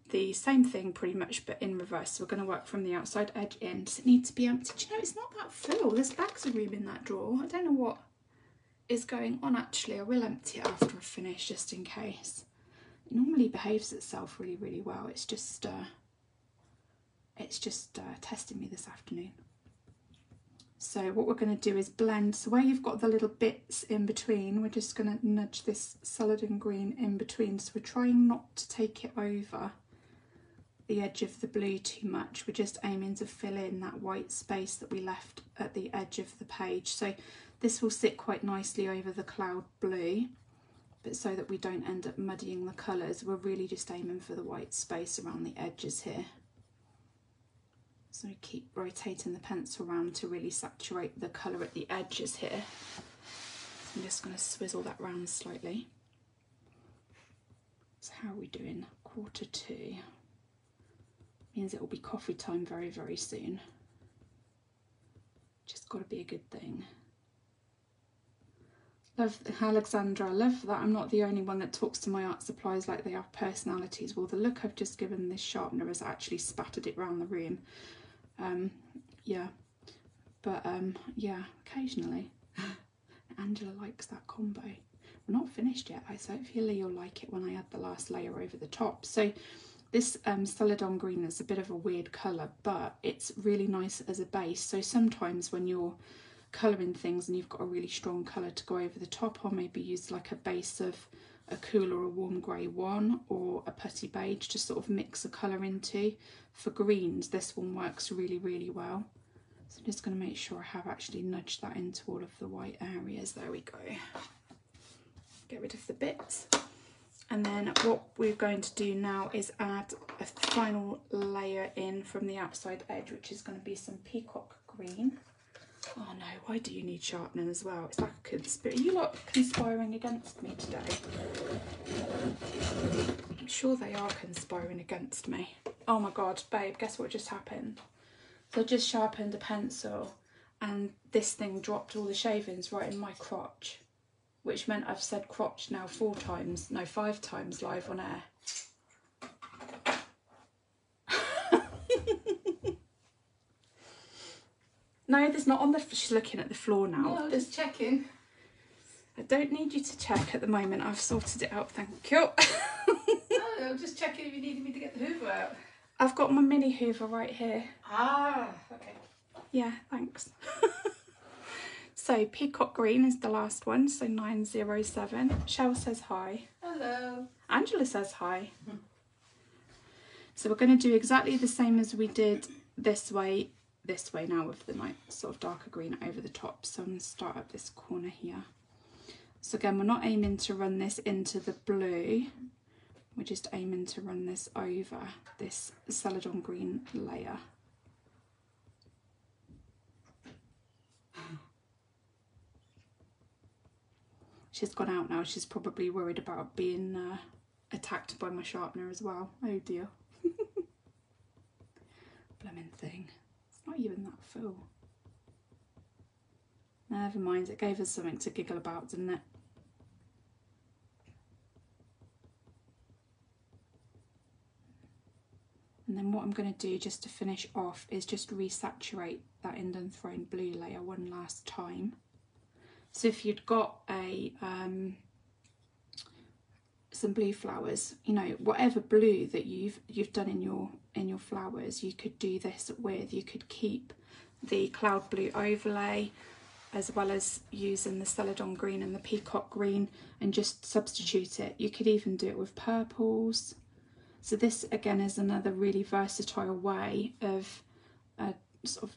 the same thing pretty much, but in reverse. So we're going to work from the outside edge in. Does it need to be empty? Do you know, it's not that full. There's bags of room in that drawer. I don't know what is going on actually. I will empty it after I finish just in case. It normally behaves itself really, really well. It's just... Uh, it's just uh, testing me this afternoon. So what we're going to do is blend, so where you've got the little bits in between, we're just going to nudge this Celadon green in between. So we're trying not to take it over the edge of the blue too much. We're just aiming to fill in that white space that we left at the edge of the page. So this will sit quite nicely over the cloud blue, but so that we don't end up muddying the colours, we're really just aiming for the white space around the edges here. So I keep rotating the pencil around to really saturate the colour at the edges here. I'm just going to swizzle that round slightly. So how are we doing? Quarter two. Means it will be coffee time very, very soon. Just got to be a good thing. Love Alexandra, I love that I'm not the only one that talks to my art supplies like they have personalities. Well, the look I've just given this sharpener has actually spattered it around the room um, yeah, but um, yeah, occasionally. Angela likes that combo. We're not finished yet, I so hopefully you'll like it when I add the last layer over the top. So this um, Celadon green is a bit of a weird colour, but it's really nice as a base. So sometimes when you're colouring things and you've got a really strong colour to go over the top, or maybe use like a base of a cool or a warm grey one or a putty beige to sort of mix a colour into. For greens, this one works really, really well. So I'm just going to make sure I have actually nudged that into all of the white areas. There we go. Get rid of the bits. And then what we're going to do now is add a final layer in from the outside edge, which is going to be some peacock green. Oh no, why do you need sharpening as well? It's like a conspiracy. You lot conspiring against me today? I'm sure they are conspiring against me. Oh my god, babe, guess what just happened? So I just sharpened a pencil and this thing dropped all the shavings right in my crotch, which meant I've said crotch now four times, no, five times live on air. No, there's not on the. She's looking at the floor now. No, just checking. I don't need you to check at the moment. I've sorted it out. Thank you. no, I'm just checking if you needed me to get the Hoover out. I've got my mini Hoover right here. Ah, okay. Yeah, thanks. so peacock green is the last one. So nine zero seven. Shell says hi. Hello. Angela says hi. So we're going to do exactly the same as we did this way this way now with the nice sort of darker green over the top. So I'm going to start up this corner here. So again, we're not aiming to run this into the blue. We're just aiming to run this over this Celadon green layer. She's gone out now. She's probably worried about being uh, attacked by my sharpener as well. Oh dear. Blooming thing. Not even that full. Never mind, it gave us something to giggle about, didn't it? And then what I'm going to do just to finish off is just resaturate that Indanthrone blue layer one last time. So if you'd got a um, some blue flowers, you know, whatever blue that you've you've done in your in your flowers, you could do this with. You could keep the cloud blue overlay as well as using the celadon green and the peacock green and just substitute it. You could even do it with purples. So this again is another really versatile way of uh, sort of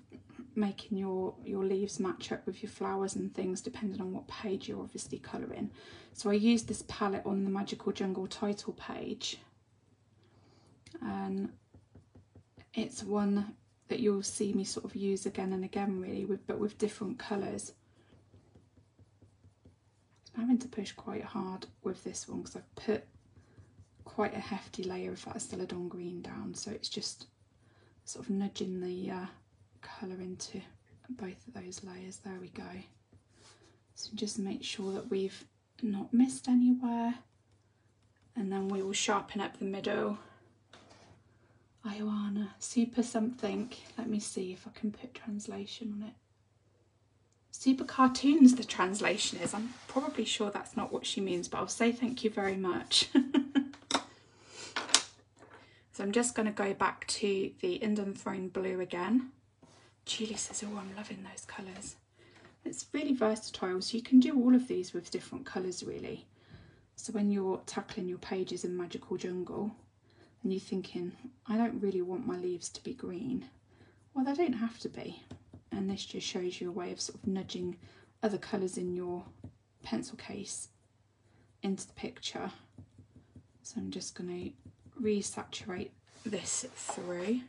making your your leaves match up with your flowers and things depending on what page you're obviously colouring. So I used this palette on the Magical Jungle title page. And it's one that you'll see me sort of use again and again really with but with different colours. I'm having to push quite hard with this one because I've put quite a hefty layer of that Celadon green down. So it's just sort of nudging the uh, colour into both of those layers. There we go. So just make sure that we've not missed anywhere. And then we will sharpen up the middle. Ioana, super something. Let me see if I can put translation on it. Super cartoons, the translation is. I'm probably sure that's not what she means, but I'll say thank you very much. so I'm just going to go back to the Indanthrone blue again. Julie says, oh, I'm loving those colours. It's really versatile, so you can do all of these with different colours really. So when you're tackling your pages in Magical Jungle and you're thinking, I don't really want my leaves to be green, well, they don't have to be. And this just shows you a way of sort of nudging other colours in your pencil case into the picture. So I'm just going to resaturate this through.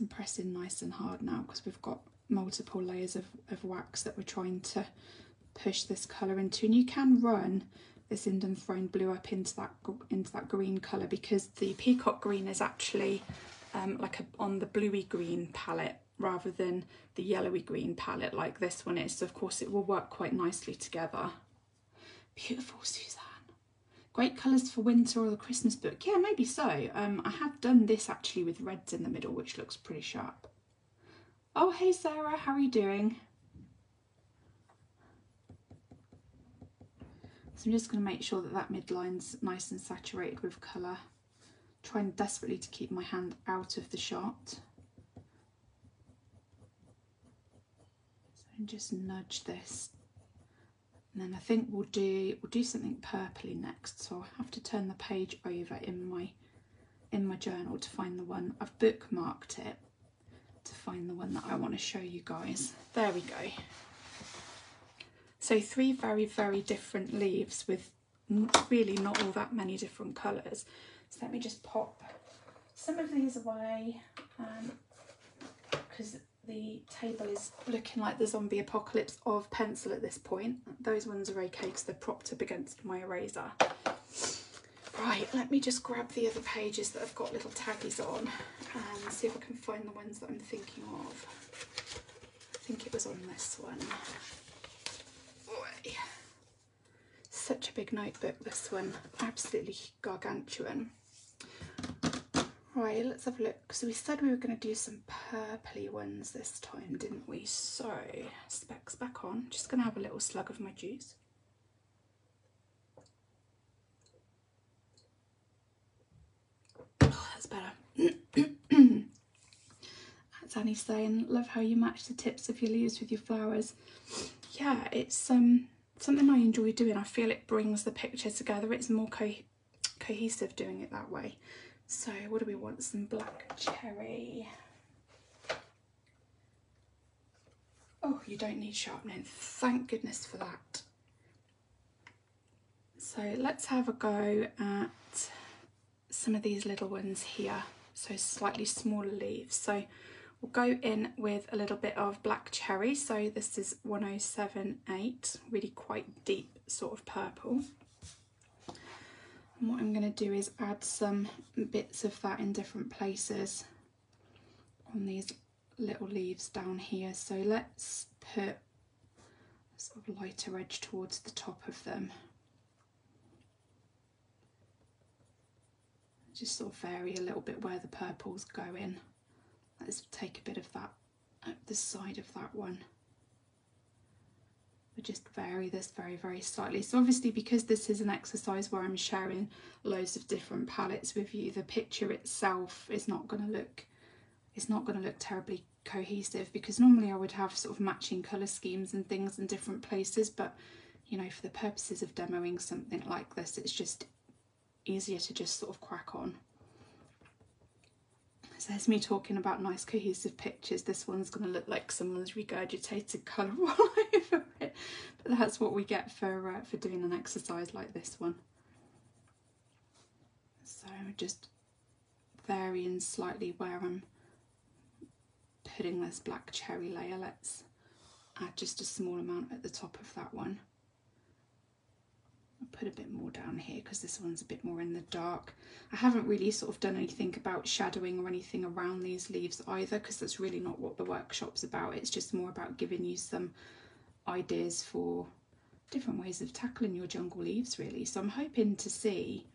I'm pressing nice and hard now because we've got multiple layers of, of wax that we're trying to push this colour into and you can run this Indanthrone blue up into that into that green colour because the peacock green is actually um, like a, on the bluey green palette rather than the yellowy green palette like this one is so of course it will work quite nicely together. Beautiful Suzanne. Great colours for winter or the Christmas book. Yeah, maybe so. Um, I have done this actually with reds in the middle, which looks pretty sharp. Oh, hey Sarah, how are you doing? So I'm just going to make sure that that midline's nice and saturated with colour. Trying desperately to keep my hand out of the shot. So just nudge this and then I think we'll do we'll do something purpley next. So I'll have to turn the page over in my in my journal to find the one. I've bookmarked it to find the one that I want to show you guys. There we go. So three very, very different leaves with really not all that many different colours. So let me just pop some of these away because um, the table is looking like the zombie apocalypse of pencil at this point. Those ones are okay because they're propped up against my eraser. Right, let me just grab the other pages that have got little taggies on and see if I can find the ones that I'm thinking of. I think it was on this one. Such a big notebook, this one. Absolutely gargantuan. Right, let's have a look. So we said we were going to do some purpley ones this time, didn't we? So, specs back on. Just going to have a little slug of my juice. Oh, that's better. that's Annie saying, love how you match the tips of your leaves with your flowers. Yeah, it's um something I enjoy doing. I feel it brings the picture together. It's more co cohesive doing it that way. So what do we want? Some black cherry. Oh, you don't need sharpening. Thank goodness for that. So let's have a go at some of these little ones here. So slightly smaller leaves. So we'll go in with a little bit of black cherry. So this is 1078, really quite deep sort of purple. And what I'm going to do is add some bits of that in different places on these little leaves down here. So let's put sort of lighter edge towards the top of them. Just sort of vary a little bit where the purple's going. Let's take a bit of that up the side of that one. But just vary this very, very slightly. So obviously because this is an exercise where I'm sharing loads of different palettes with you, the picture itself is not going to look it's not going to look terribly cohesive because normally I would have sort of matching colour schemes and things in different places but you know for the purposes of demoing something like this it's just easier to just sort of crack on. There's me talking about nice cohesive pictures. This one's going to look like someone's regurgitated colour all over it. But that's what we get for, uh, for doing an exercise like this one. So just varying slightly where I'm putting this black cherry layer. Let's add just a small amount at the top of that one. Put a bit more down here because this one's a bit more in the dark. I haven't really sort of done anything about shadowing or anything around these leaves either because that's really not what the workshop's about. It's just more about giving you some ideas for different ways of tackling your jungle leaves really. So I'm hoping to see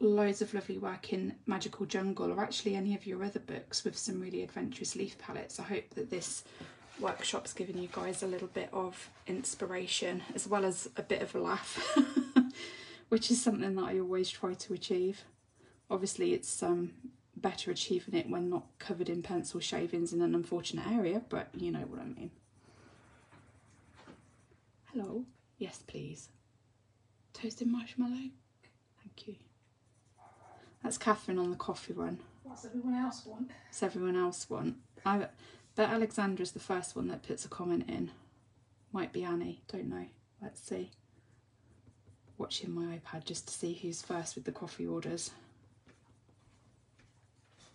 loads of lovely work in Magical Jungle or actually any of your other books with some really adventurous leaf palettes. I hope that this workshop's given you guys a little bit of inspiration as well as a bit of a laugh, which is something that I always try to achieve. Obviously, it's um, better achieving it when not covered in pencil shavings in an unfortunate area, but you know what I mean. Hello. Yes, please. Toasted marshmallow. Thank you. That's Catherine on the coffee run. What's everyone else want? Does everyone else want? I bet Alexandra's the first one that puts a comment in. Might be Annie, don't know. Let's see. Watching my iPad just to see who's first with the coffee orders.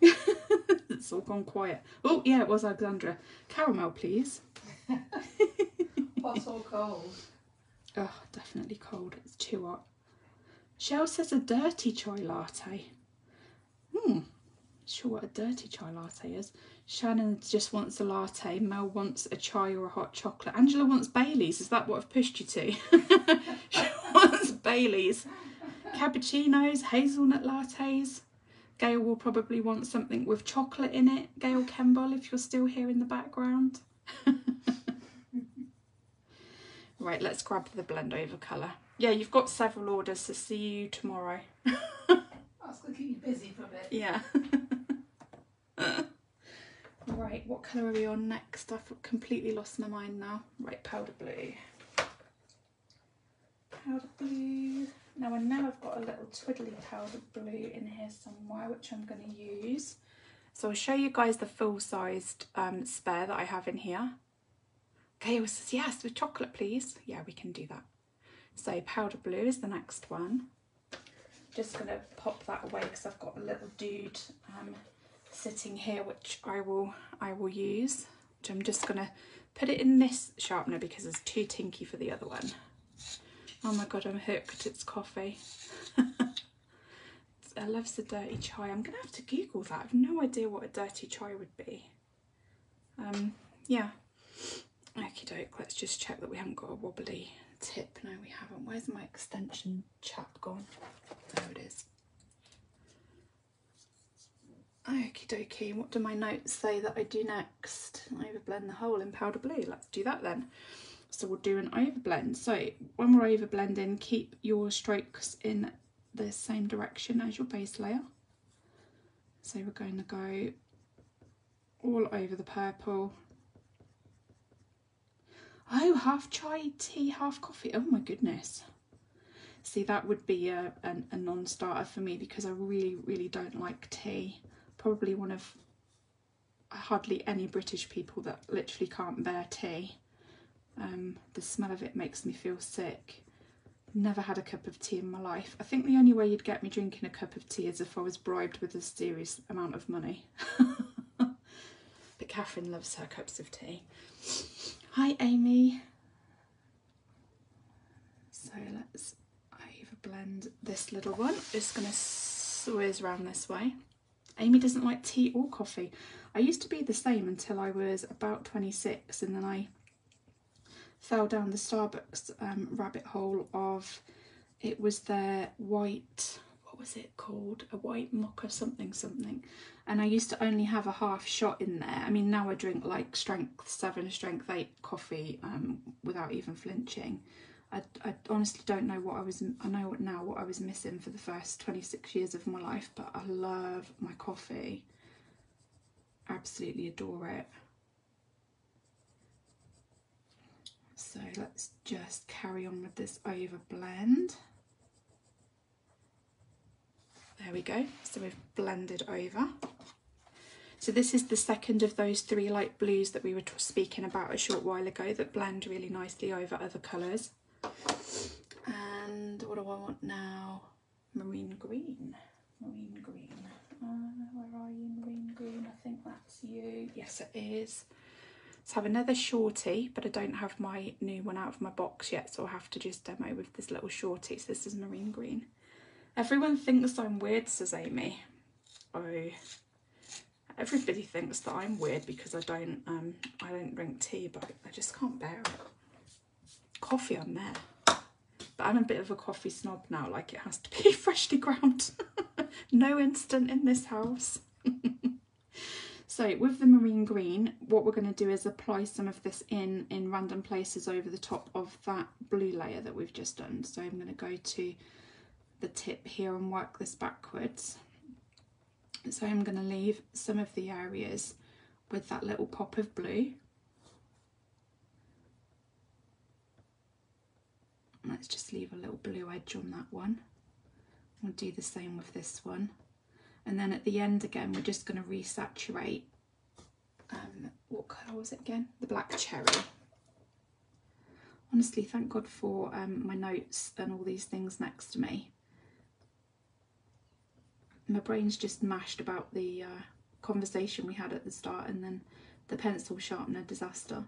it's all gone quiet. Oh, yeah, it was Alexandra. Caramel, please. Hot or cold? Oh, definitely cold. It's too hot. Shell says a dirty chai latte. Hmm, sure what a dirty chai latte is. Shannon just wants a latte. Mel wants a chai or a hot chocolate. Angela wants Bailey's. Is that what I've pushed you to? she wants Bailey's. Cappuccinos, hazelnut lattes. Gail will probably want something with chocolate in it. Gail Kemble, if you're still here in the background. right, let's grab the blend over colour. Yeah, you've got several orders, so see you tomorrow. That's going to keep you busy for a bit. Yeah. Right, what colour are we on next? I've completely lost my mind now. Right, powder blue. Powder blue. Now I know I've got a little twiddly powder blue in here somewhere, which I'm going to use. So I'll show you guys the full-sized um, spare that I have in here. Gail says, yes, with chocolate, please. Yeah, we can do that. So powder blue is the next one. Just going to pop that away because I've got a little dude um, sitting here, which I will I will use. Which I'm just to put it in this sharpener because it's too tinky for the other one. Oh my god, I'm hooked. It's coffee. I love the dirty chai. I'm to have to Google that. I've no idea what a dirty chai would be. Um, yeah. Okie doke, let's just check that we haven't got a wobbly tip. No, we haven't. Where's my extension chap gone? There it is. Okie dokie, what do my notes say that I do next? Overblend the whole in powder blue. Let's do that then. So we'll do an overblend. So when we're overblending, keep your strokes in the same direction as your base layer. So we're going to go all over the purple. Oh, half chai tea, half coffee. Oh my goodness. See, that would be a, a, a non-starter for me because I really, really don't like tea. Probably one of hardly any British people that literally can't bear tea. Um, the smell of it makes me feel sick. Never had a cup of tea in my life. I think the only way you'd get me drinking a cup of tea is if I was bribed with a serious amount of money. but Catherine loves her cups of tea. Hi, Amy. So let's over blend this little one. Just going to swizz around this way. Amy doesn't like tea or coffee. I used to be the same until I was about 26 and then I fell down the Starbucks um, rabbit hole of it was their white what was it called? A white mocha something something. And I used to only have a half shot in there. I mean now I drink like strength 7 strength 8 coffee um, without even flinching I, I honestly don't know what I was I know now what I was missing for the first 26 years of my life but I love my coffee absolutely adore it So let's just carry on with this over blend. There we go. So we've blended over. So this is the second of those three light blues that we were speaking about a short while ago that blend really nicely over other colours. And what do I want now? Marine green. Marine green. Uh, where are you, marine green? I think that's you. Yes, it is. Let's have another shorty, but I don't have my new one out of my box yet, so I'll have to just demo with this little shorty. So this is marine green. Everyone thinks I'm weird, says Amy. Oh, everybody thinks that I'm weird because I don't um I don't drink tea, but I just can't bear it. Coffee, I'm there. But I'm a bit of a coffee snob now, like it has to be freshly ground. no instant in this house. So with the marine green, what we're going to do is apply some of this in in random places over the top of that blue layer that we've just done. So I'm going to go to the tip here and work this backwards. So I'm going to leave some of the areas with that little pop of blue. Let's just leave a little blue edge on that one. We'll do the same with this one. And then at the end again, we're just going to resaturate um, what colour was it again? The black cherry. Honestly, thank God for um, my notes and all these things next to me. My brain's just mashed about the uh, conversation we had at the start and then the pencil sharpener disaster.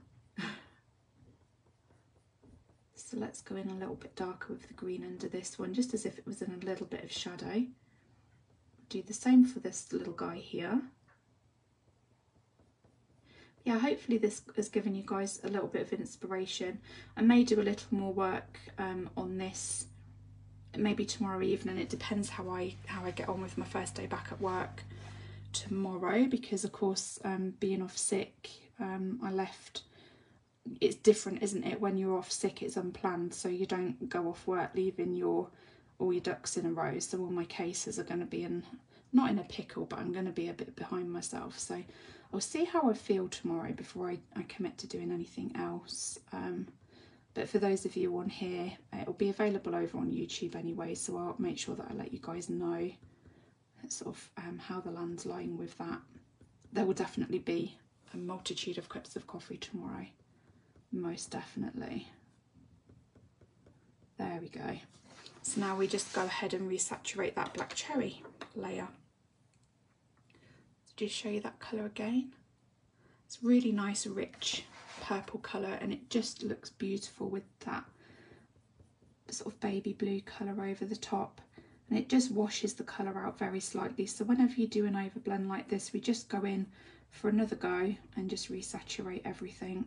So let's go in a little bit darker with the green under this one, just as if it was in a little bit of shadow. Do the same for this little guy here yeah, hopefully this has given you guys a little bit of inspiration. I may do a little more work um, on this maybe tomorrow evening. It depends how I how I get on with my first day back at work tomorrow because of course um, being off sick um, I left it's different isn't it when you're off sick it's unplanned so you don't go off work leaving your all your ducks in a row so all my cases are going to be in not in a pickle but I'm going to be a bit behind myself so I'll see how I feel tomorrow before I, I commit to doing anything else. Um, but for those of you on here, it'll be available over on YouTube anyway, so I'll make sure that I let you guys know sort of um, how the land's lying with that. There will definitely be a multitude of cups of coffee tomorrow, most definitely. There we go. So now we just go ahead and resaturate that black cherry layer just show you that colour again. It's really nice, rich purple colour and it just looks beautiful with that sort of baby blue colour over the top and it just washes the colour out very slightly. So whenever you do an overblend like this, we just go in for another go and just resaturate everything.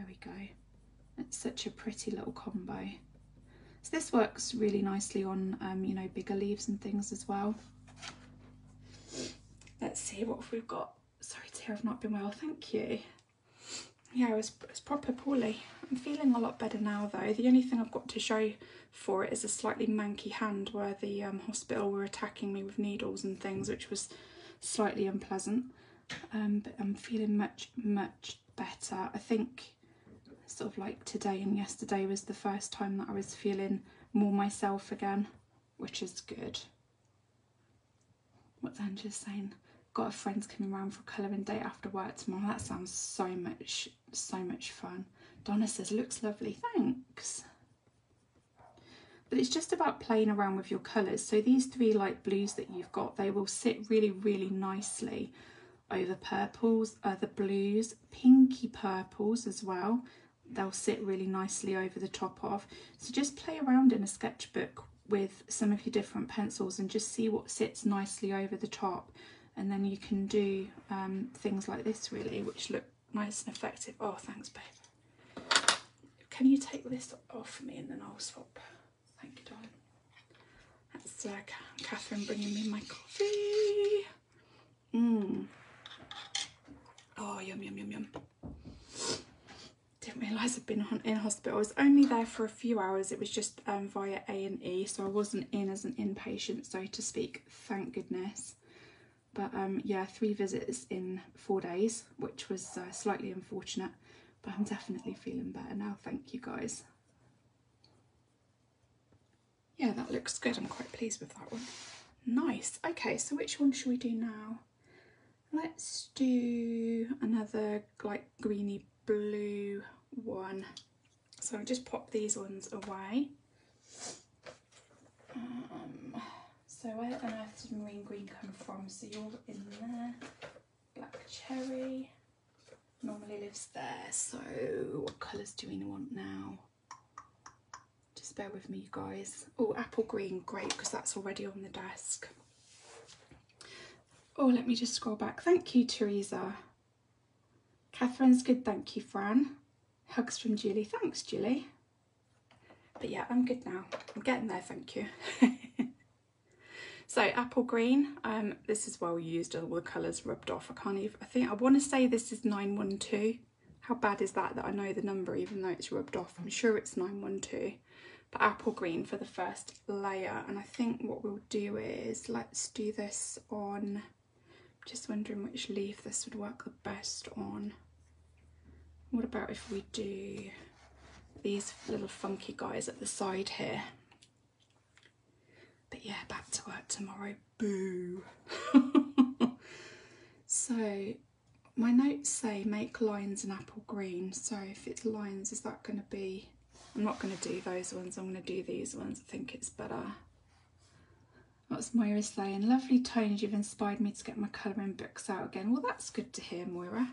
There we go. It's such a pretty little combo. So this works really nicely on, um, you know, bigger leaves and things as well. Let's see what we've got. Sorry dear, I've not been well, thank you. Yeah, I was, was proper poorly. I'm feeling a lot better now though. The only thing I've got to show for it is a slightly manky hand where the um, hospital were attacking me with needles and things, which was slightly unpleasant. Um, but I'm feeling much, much better. I think sort of like today and yesterday was the first time that I was feeling more myself again, which is good. What's Angela saying? got a friend coming around for a colouring day after work tomorrow. That sounds so much, so much fun. Donna says, looks lovely, thanks. But it's just about playing around with your colours. So these three light blues that you've got, they will sit really, really nicely over purples, other blues, pinky purples as well. They'll sit really nicely over the top of. So just play around in a sketchbook with some of your different pencils and just see what sits nicely over the top. And then you can do um, things like this really, which look nice and effective. Oh, thanks, babe. Can you take this off me and then I'll swap? Thank you, darling. That's uh, Catherine bringing me my coffee. Mmm. Oh, yum, yum, yum, yum. Didn't realise I'd been in hospital. I was only there for a few hours. It was just um, via A&E, so I wasn't in as an inpatient, so to speak, thank goodness. But um, yeah, three visits in four days, which was uh, slightly unfortunate, but I'm definitely feeling better now, thank you guys. Yeah, that looks good. I'm quite pleased with that one. Nice. Okay, so which one should we do now? Let's do another like greeny blue one. So I'll just pop these ones away. Um, so where on earth did marine green come from? So you're in there. Black cherry normally lives there. So what colours do we want now? Just bear with me, you guys. Oh, apple green, great, because that's already on the desk. Oh, let me just scroll back. Thank you, Teresa. Catherine's good, thank you, Fran. Hugs from Julie. Thanks, Julie. But yeah, I'm good now. I'm getting there, thank you. so apple green, um, this is well used, all the colours rubbed off. I can't even, I think, I want to say this is 912. How bad is that, that I know the number even though it's rubbed off? I'm sure it's 912. But apple green for the first layer. And I think what we'll do is, let's do this on just wondering which leaf this would work the best on. What about if we do these little funky guys at the side here? But yeah, back to work tomorrow. Boo. so my notes say make lines in apple green. So if it's lines, is that going to be... I'm not going to do those ones. I'm going to do these ones. I think it's better. What's Moira saying? Lovely tones, you've inspired me to get my colouring books out again. Well, that's good to hear, Moira.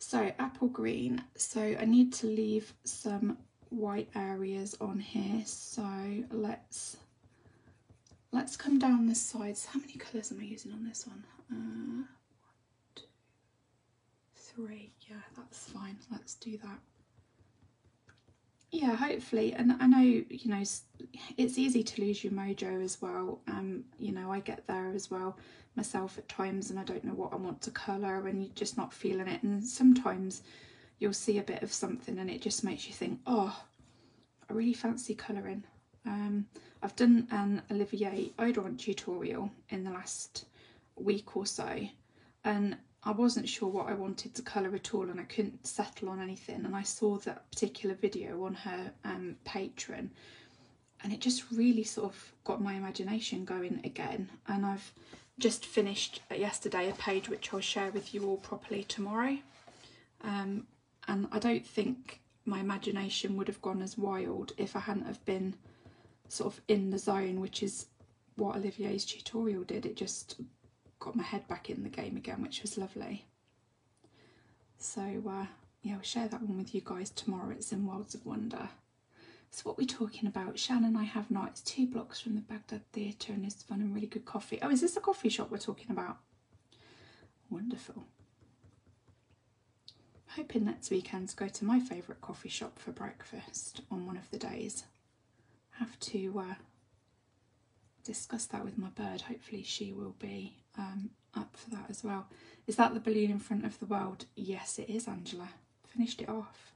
So, apple green. So, I need to leave some white areas on here. So, let's let's come down the sides. How many colours am I using on this one? Uh, one, two, three. Yeah, that's fine. Let's do that yeah hopefully and i know you know it's easy to lose your mojo as well um you know i get there as well myself at times and i don't know what i want to color and you're just not feeling it and sometimes you'll see a bit of something and it just makes you think oh i really fancy coloring um i've done an olivier odorant tutorial in the last week or so and I wasn't sure what I wanted to colour at all and I couldn't settle on anything and I saw that particular video on her um, Patreon and it just really sort of got my imagination going again and I've just finished yesterday a page which I'll share with you all properly tomorrow um, and I don't think my imagination would have gone as wild if I hadn't have been sort of in the zone which is what Olivier's tutorial did. It just got my head back in the game again, which was lovely. So uh, yeah, I'll share that one with you guys tomorrow. It's in Worlds of Wonder. So what we're talking about, Shannon I have not. It's two blocks from the Bagdad Theatre and it's fun and really good coffee. Oh, is this a coffee shop we're talking about? Wonderful. Hoping next weekend to go to my favourite coffee shop for breakfast on one of the days. Have to uh, discuss that with my bird. Hopefully she will be um, up for that as well. Is that the balloon in front of the world? Yes, it is, Angela. Finished it off.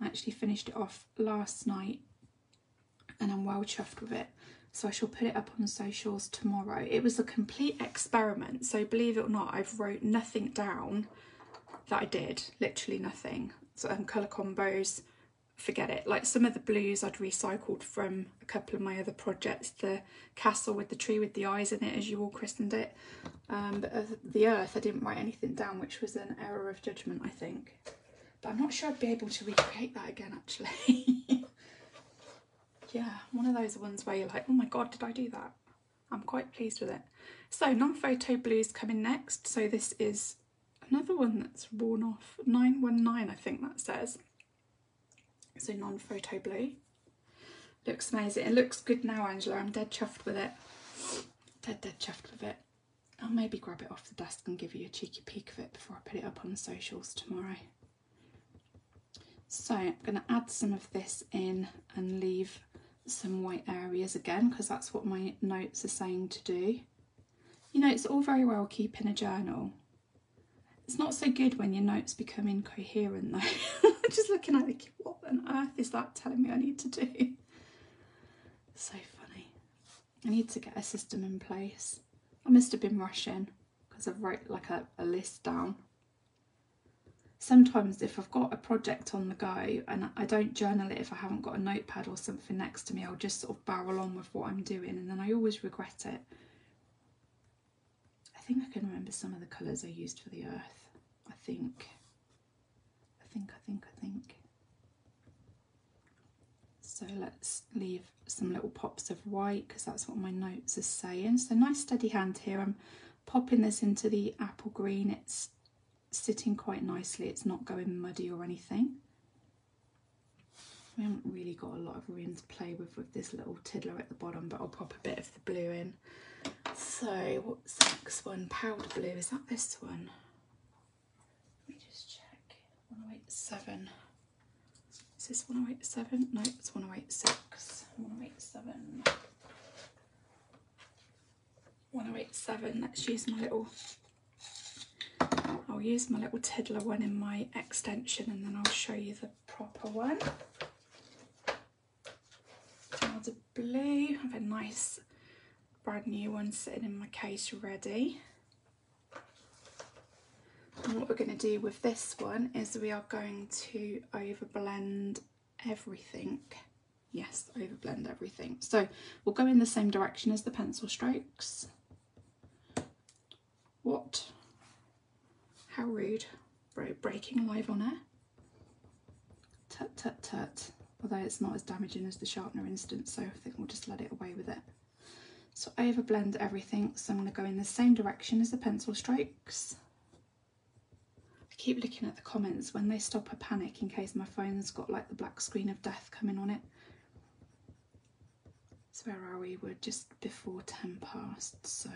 I actually finished it off last night and I'm well chuffed with it. So I shall put it up on socials tomorrow. It was a complete experiment. So believe it or not, I've wrote nothing down that I did, literally nothing. So um, colour combos, forget it. Like some of the blues I'd recycled from a couple of my other projects, the castle with the tree with the eyes in it, as you all christened it. Um, but the earth, I didn't write anything down, which was an error of judgment, I think. But I'm not sure I'd be able to recreate that again, actually. yeah, one of those ones where you're like, oh my god, did I do that? I'm quite pleased with it. So non-photo blues coming next. So this is another one that's worn off. 919 I think that says. So non-photo blue. Looks amazing. It looks good now Angela. I'm dead chuffed with it. Dead dead chuffed with it. I'll maybe grab it off the desk and give you a cheeky peek of it before I put it up on socials tomorrow. So I'm going to add some of this in and leave some white areas again because that's what my notes are saying to do. You know, it's all very well keeping a journal. It's not so good when your notes become incoherent though. Just looking at it, what on earth is that telling me I need to do? So funny. I need to get a system in place. I must have been rushing because I've wrote like a, a list down sometimes if I've got a project on the go and I don't journal it if I haven't got a notepad or something next to me, I'll just sort of barrel on with what I'm doing and then I always regret it. I think I can remember some of the colours I used for the earth. I think. I think, I think, I think. So let's leave some little pops of white because that's what my notes are saying. So nice steady hand here. I'm popping this into the apple green. It's sitting quite nicely. It's not going muddy or anything. We haven't really got a lot of room to play with with this little tiddler at the bottom, but I'll pop a bit of the blue in. So what's the next one? Powder blue, is that this one? Let me just check. 1087. Is this 1087? No, it's 1086. 1087. 1087. Let's use my little I'll use my little tiddler one in my extension and then I'll show you the proper one. Powder blue, I have a nice brand new one sitting in my case ready. And what we're going to do with this one is we are going to overblend everything. Yes, overblend everything. So we'll go in the same direction as the pencil strokes. What how rude. Bro, breaking live on air. Tut tut tut. Although it's not as damaging as the sharpener instance, so I think we'll just let it away with it. So overblend everything, so I'm going to go in the same direction as the pencil strokes. I keep looking at the comments when they stop a panic in case my phone's got like the black screen of death coming on it. So where are we? We're just before 10 past, so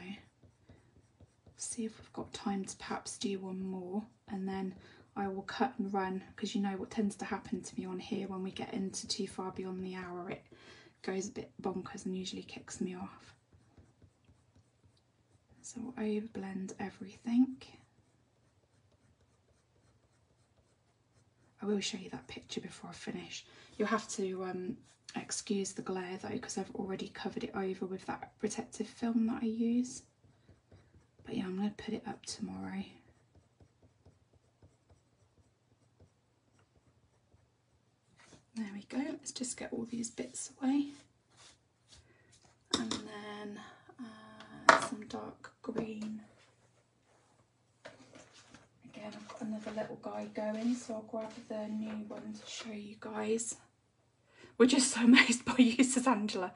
see if we've got time to perhaps do one more and then I will cut and run because you know what tends to happen to me on here when we get into too far beyond the hour it goes a bit bonkers and usually kicks me off. So I'll overblend everything. I will show you that picture before I finish. You'll have to um, excuse the glare though because I've already covered it over with that protective film that I use. But yeah, I'm going to put it up tomorrow. There we go. Let's just get all these bits away. And then uh, some dark green. Again, I've got another little guy going, so I'll grab the new one to show you guys. We're just so amazed by you, Angela.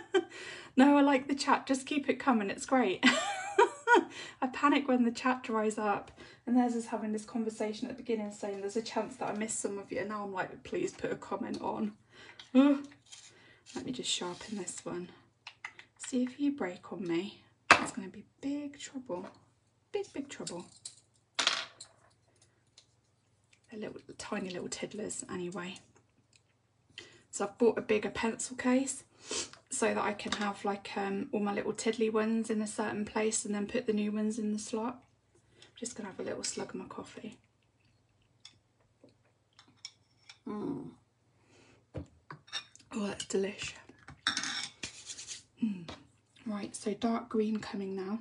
no, I like the chat. Just keep it coming. It's great. I panic when the chat dries up. And there's us having this conversation at the beginning saying there's a chance that I missed some of you. And now I'm like, please put a comment on. Let me just sharpen this one. See if you break on me. It's going to be big trouble. Big, big trouble. They're little, tiny little tiddlers anyway. So I've bought a bigger pencil case so that I can have like um, all my little tiddly ones in a certain place and then put the new ones in the slot. I'm just going to have a little slug of my coffee. Mm. Oh, that's delicious. Mm. Right, so dark green coming now.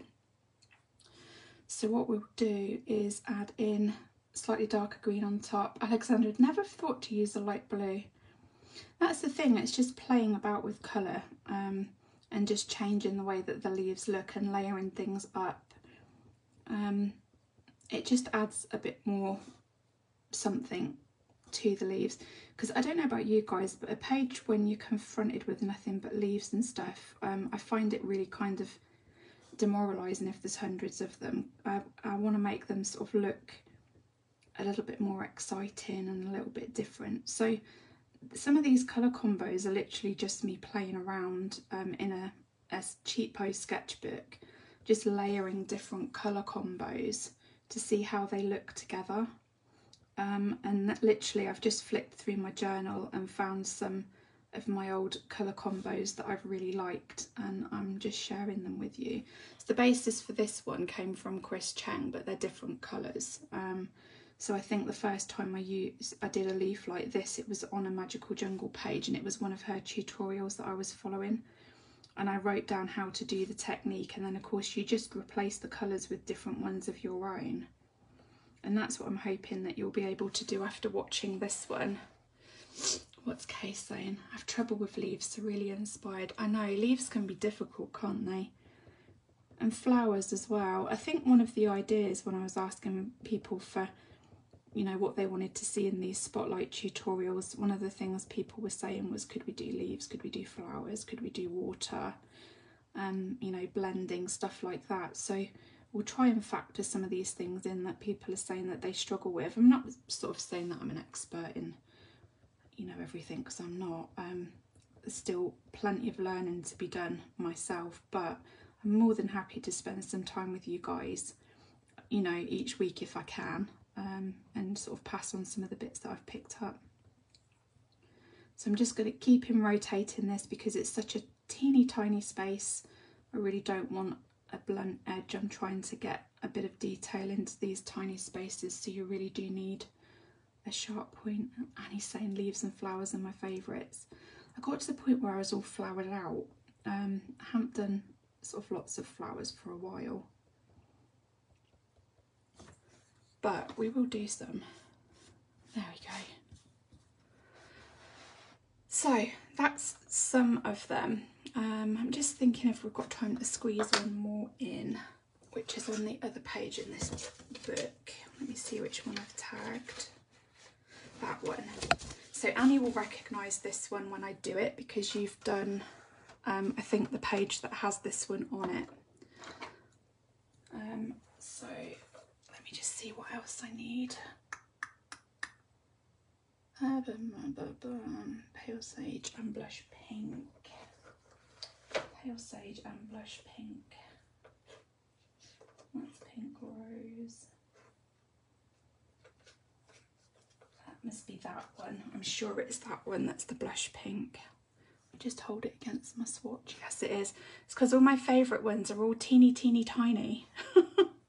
So what we'll do is add in slightly darker green on top. Alexandra had never thought to use a light blue. That's the thing, it's just playing about with colour um, and just changing the way that the leaves look and layering things up. Um, it just adds a bit more something to the leaves because I don't know about you guys but a page when you're confronted with nothing but leaves and stuff um, I find it really kind of demoralising if there's hundreds of them I, I want to make them sort of look a little bit more exciting and a little bit different so some of these colour combos are literally just me playing around um, in a, a cheapo sketchbook just layering different colour combos to see how they look together um, and literally I've just flipped through my journal and found some of my old colour combos that I've really liked and I'm just sharing them with you. So the basis for this one came from Chris Cheng but they're different colours. Um, so I think the first time I used, I did a leaf like this, it was on a Magical Jungle page and it was one of her tutorials that I was following. And I wrote down how to do the technique and then of course you just replace the colours with different ones of your own. And that's what I'm hoping that you'll be able to do after watching this one. What's Kay saying? I have trouble with leaves, so really inspired. I know, leaves can be difficult, can't they? And flowers as well. I think one of the ideas when I was asking people for you know what they wanted to see in these spotlight tutorials one of the things people were saying was could we do leaves? Could we do flowers? Could we do water? Um you know blending stuff like that. So we'll try and factor some of these things in that people are saying that they struggle with. I'm not sort of saying that i'm an expert in you know everything because i'm not. Um there's still plenty of learning to be done myself but i'm more than happy to spend some time with you guys you know each week if i can um, and sort of pass on some of the bits that I've picked up. So I'm just going to keep him rotating this because it's such a teeny tiny space. I really don't want a blunt edge. I'm trying to get a bit of detail into these tiny spaces so you really do need a sharp point. And he's saying leaves and flowers are my favourites. I got to the point where I was all flowered out. Um, I sort of lots of flowers for a while. But we will do some. There we go. So that's some of them. Um, I'm just thinking if we've got time to squeeze one more in, which is on the other page in this book. Let me see which one I've tagged. That one. So Annie will recognise this one when I do it because you've done, um, I think, the page that has this one on it. Um, so just see what else I need. Pale Sage and Blush Pink. Pale Sage and Blush Pink. That's Pink Rose. That must be that one. I'm sure it's that one that's the Blush Pink. Just hold it against my swatch. Yes, it is. It's because all my favourite ones are all teeny, teeny, tiny.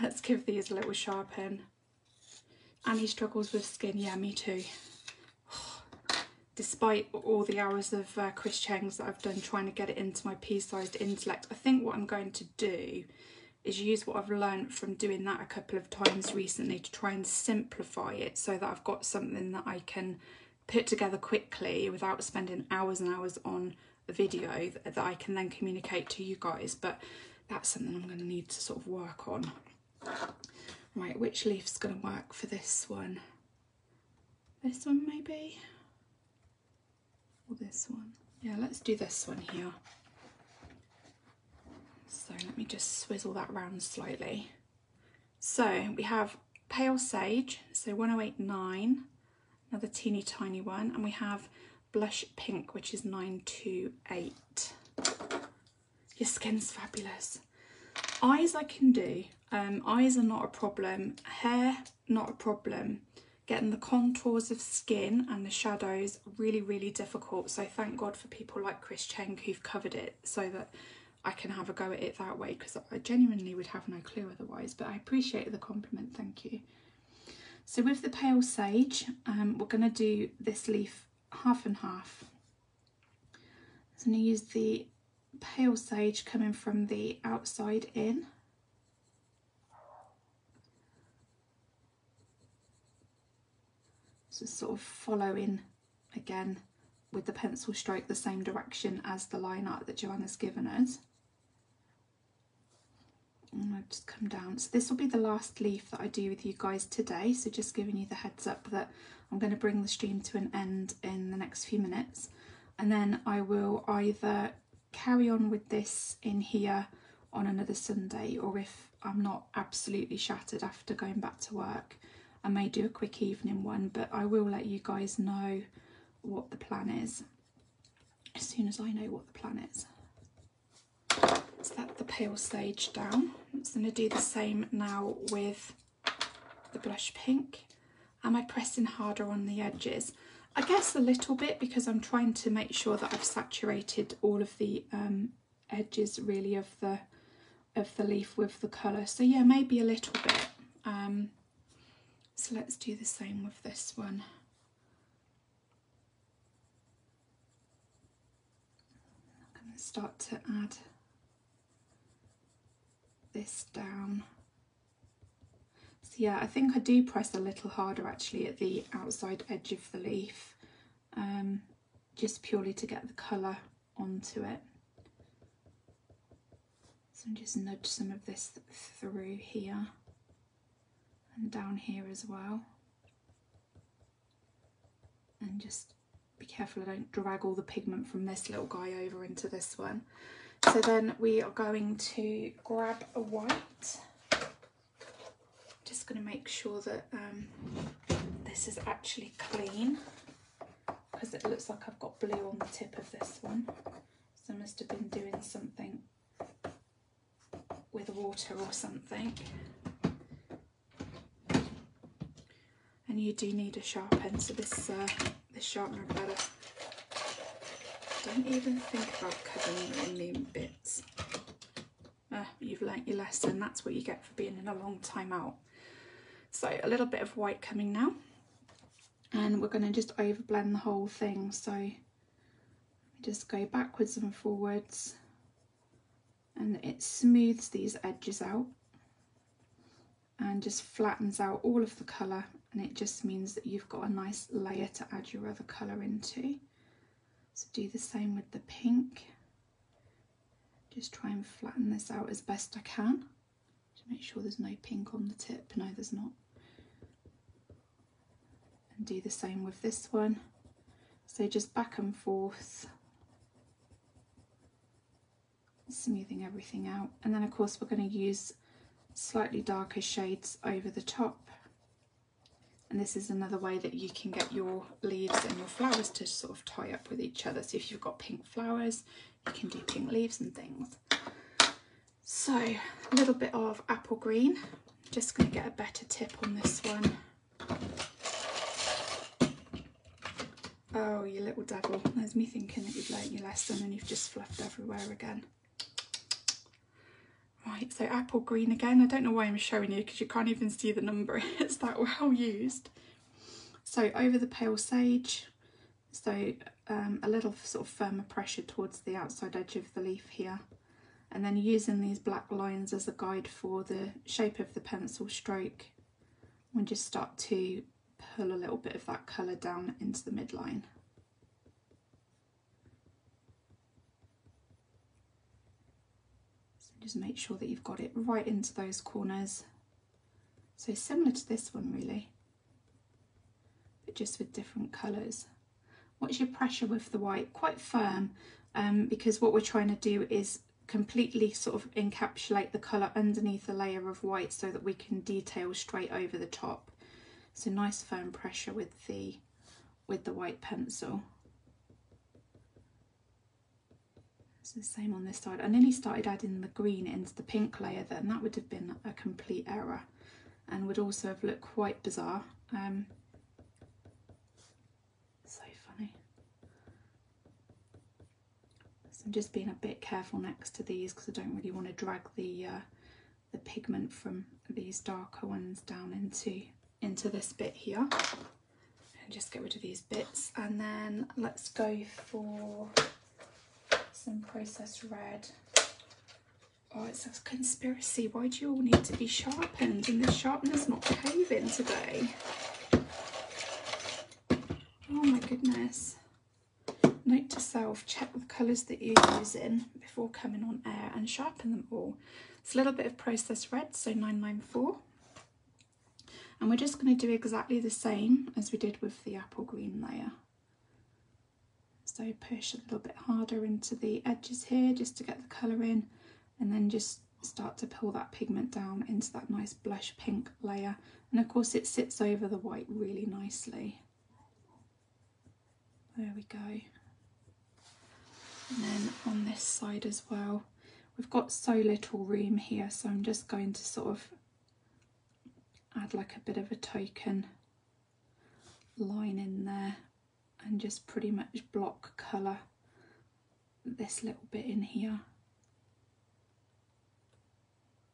Let's give these a little sharpen. Annie struggles with skin, yeah, me too. Despite all the hours of uh, Chris Cheng's that I've done trying to get it into my pea-sized intellect, I think what I'm going to do is use what I've learned from doing that a couple of times recently to try and simplify it so that I've got something that I can put together quickly without spending hours and hours on a video that I can then communicate to you guys. But that's something I'm going to need to sort of work on. Right, which leaf's going to work for this one? This one maybe? Or this one? Yeah, let's do this one here. So let me just swizzle that round slightly. So we have Pale Sage, so 1089, another teeny tiny one, and we have Blush Pink, which is 928. Your skin's fabulous. Eyes I can do. Um, eyes are not a problem. Hair, not a problem. Getting the contours of skin and the shadows really, really difficult. So thank God for people like Chris Cheng who've covered it so that I can have a go at it that way because I genuinely would have no clue otherwise. But I appreciate the compliment, thank you. So with the pale sage, um, we're going to do this leaf half and half. So I'm going to use the pale sage coming from the outside in. So sort of following again with the pencil stroke the same direction as the line art that Johanna's given us. And I'll just come down. So this will be the last leaf that I do with you guys today. So just giving you the heads up that I'm going to bring the stream to an end in the next few minutes. And then I will either carry on with this in here on another Sunday or if I'm not absolutely shattered after going back to work, I may do a quick evening one, but I will let you guys know what the plan is as soon as I know what the plan is. So that's the pale sage down. I'm just going to do the same now with the blush pink. Am I pressing harder on the edges? I guess a little bit because I'm trying to make sure that I've saturated all of the um, edges really of the of the leaf with the colour. So yeah, maybe a little bit. Um, so let's do the same with this one. I'm going to start to add this down. Yeah, I think I do press a little harder actually at the outside edge of the leaf, um, just purely to get the colour onto it. So just nudge some of this through here and down here as well. And just be careful I don't drag all the pigment from this little guy over into this one. So then we are going to grab a white. Just going to make sure that um, this is actually clean because it looks like I've got blue on the tip of this one. So I must have been doing something with water or something. And you do need a sharpen, so this uh, this sharpener better. Don't even think about cutting in the bits. Uh, you've learnt your lesson, that's what you get for being in a long time out. So a little bit of white coming now. And we're going to just overblend the whole thing. So just go backwards and forwards and it smooths these edges out and just flattens out all of the colour and it just means that you've got a nice layer to add your other colour into. So do the same with the pink. Just try and flatten this out as best I can make sure there's no pink on the tip. No, there's not. And do the same with this one. So just back and forth smoothing everything out. And then of course we're going to use slightly darker shades over the top. And this is another way that you can get your leaves and your flowers to sort of tie up with each other. So if you've got pink flowers, you can do pink leaves and things. So a little bit of apple green. Just going to get a better tip on this one. Oh, you little devil. There's me thinking that you've learnt your lesson and you've just fluffed everywhere again. Right, so apple green again. I don't know why I'm showing you because you can't even see the number. It's that well used. So over the pale sage, so um, a little sort of firmer pressure towards the outside edge of the leaf here. And then using these black lines as a guide for the shape of the pencil stroke. And just start to pull a little bit of that colour down into the midline. So just make sure that you've got it right into those corners. So similar to this one really, but just with different colours. What's your pressure with the white? Quite firm um, because what we're trying to do is completely sort of encapsulate the colour underneath a layer of white so that we can detail straight over the top. So nice firm pressure with the with the white pencil. So the same on this side. I nearly started adding the green into the pink layer then. That would have been a complete error and would also have looked quite bizarre. Um, so funny. So I'm just being a bit careful next to these because I don't really want to drag the uh, the pigment from these darker ones down into into this bit here and just get rid of these bits and then let's go for some processed red. Oh, it's a conspiracy. Why do you all need to be sharpened? And the sharpener's not caving today. Oh my goodness. Note to self, check the colours that you're using before coming on air and sharpen them all. It's a little bit of processed red, so 994. And we're just going to do exactly the same as we did with the apple green layer. So push a little bit harder into the edges here just to get the colour in and then just start to pull that pigment down into that nice blush pink layer. And of course it sits over the white really nicely. There we go. And then on this side as well, we've got so little room here, so I'm just going to sort of add like a bit of a token line in there and just pretty much block colour this little bit in here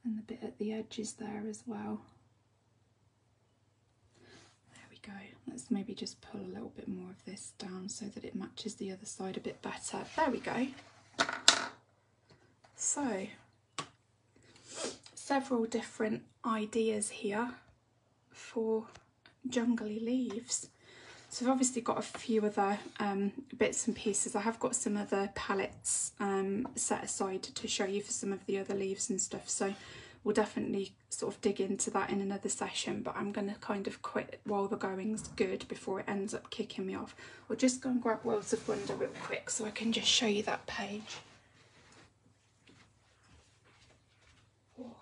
and the bit at the edges there as well. Go. Let's maybe just pull a little bit more of this down so that it matches the other side a bit better. There we go. So, several different ideas here for jungly leaves. So I've obviously got a few other um, bits and pieces. I have got some other palettes um, set aside to show you for some of the other leaves and stuff. So we'll definitely sort of dig into that in another session. But I'm going to kind of quit while the going's good before it ends up kicking me off. We'll just go and grab Worlds of Wonder real quick so I can just show you that page. Oh.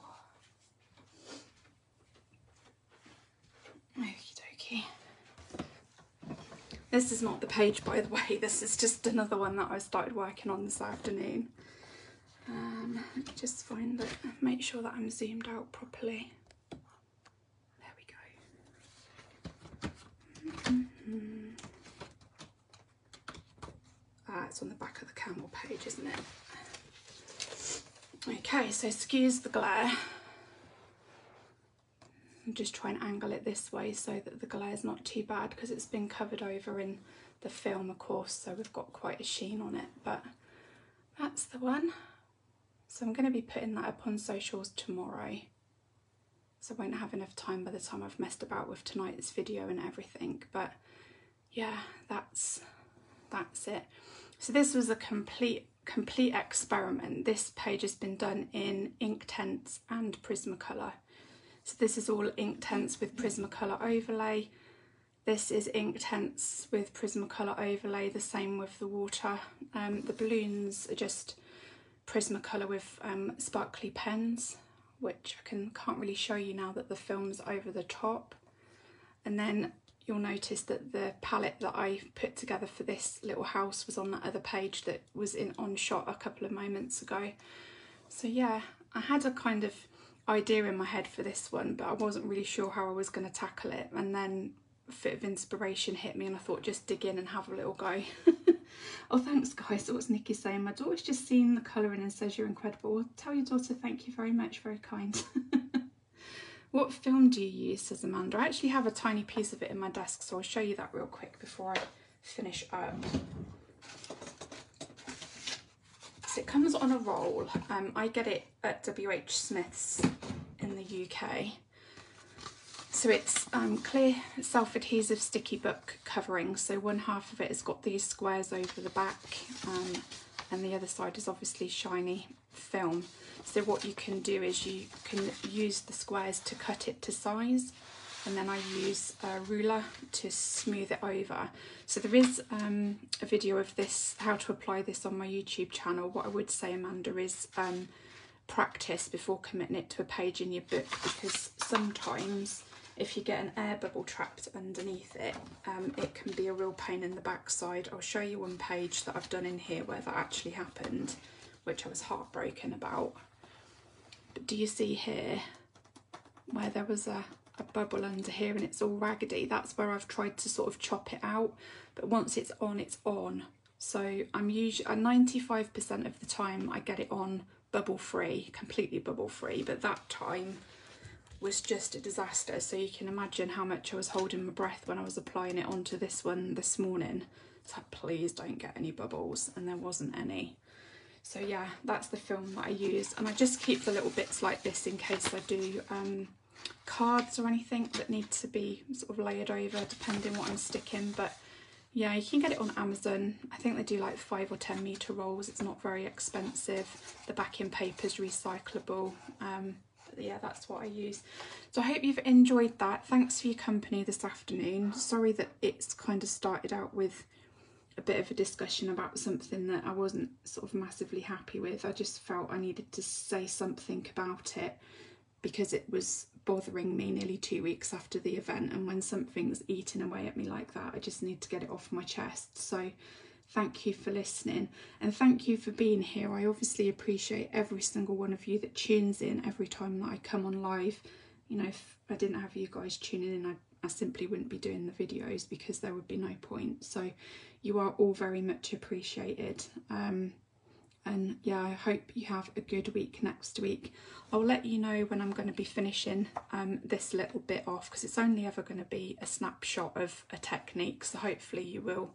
Okie dokie. This is not the page, by the way. This is just another one that I started working on this afternoon. Just find it. Make sure that I'm zoomed out properly. There we go. Mm -hmm. Ah, it's on the back of the camel page, isn't it? Okay, so excuse the glare I'm just try and angle it this way so that the glare is not too bad because it's been covered over in the film of course so we've got quite a sheen on it but that's the one so I'm going to be putting that up on socials tomorrow so I won't have enough time by the time I've messed about with tonight's video and everything but yeah that's that's it so this was a complete complete experiment this page has been done in Inktense and Prismacolor so this is all Inktense with Prismacolor overlay. This is Inktense with Prismacolor overlay, the same with the water. Um, the balloons are just Prismacolor with um, sparkly pens, which I can, can't really show you now that the film's over the top. And then you'll notice that the palette that I put together for this little house was on that other page that was in on shot a couple of moments ago. So yeah, I had a kind of idea in my head for this one, but I wasn't really sure how I was going to tackle it. And then a fit of inspiration hit me and I thought just dig in and have a little go. oh, thanks guys. What's Nikki saying? My daughter's just seen the colouring and says you're incredible. Well, tell your daughter thank you very much. Very kind. what film do you use, says Amanda. I actually have a tiny piece of it in my desk, so I'll show you that real quick before I finish up. So it comes on a roll. Um, I get it at WH Smith's in the UK. So it's um, clear self-adhesive sticky book covering. So one half of it has got these squares over the back um, and the other side is obviously shiny film. So what you can do is you can use the squares to cut it to size and then I use a ruler to smooth it over. So there is um, a video of this, how to apply this on my YouTube channel. What I would say, Amanda, is um, practice before committing it to a page in your book because sometimes if you get an air bubble trapped underneath it, um, it can be a real pain in the backside. I'll show you one page that I've done in here where that actually happened, which I was heartbroken about. But do you see here where there was a a bubble under here and it's all raggedy. That's where I've tried to sort of chop it out. But once it's on, it's on. So I'm usually, 95% of the time I get it on bubble free, completely bubble free. But that time was just a disaster. So you can imagine how much I was holding my breath when I was applying it onto this one this morning. So please don't get any bubbles. And there wasn't any. So yeah, that's the film that I use. And I just keep the little bits like this in case I do um, cards or anything that need to be sort of layered over depending what I'm sticking but Yeah, you can get it on Amazon. I think they do like five or ten meter rolls. It's not very expensive. The backing paper is recyclable. Um, yeah, that's what I use. So I hope you've enjoyed that. Thanks for your company this afternoon. Sorry that it's kind of started out with a bit of a discussion about something that I wasn't sort of massively happy with. I just felt I needed to say something about it because it was bothering me nearly two weeks after the event and when something's eating away at me like that I just need to get it off my chest so thank you for listening. And thank you for being here. I obviously appreciate every single one of you that tunes in every time that I come on live. You know if I didn't have you guys tuning in I, I simply wouldn't be doing the videos because there would be no point. So you are all very much appreciated. Um, and yeah I hope you have a good week next week. I'll let you know when I'm going to be finishing um, this little bit off because it's only ever going to be a snapshot of a technique. So hopefully you will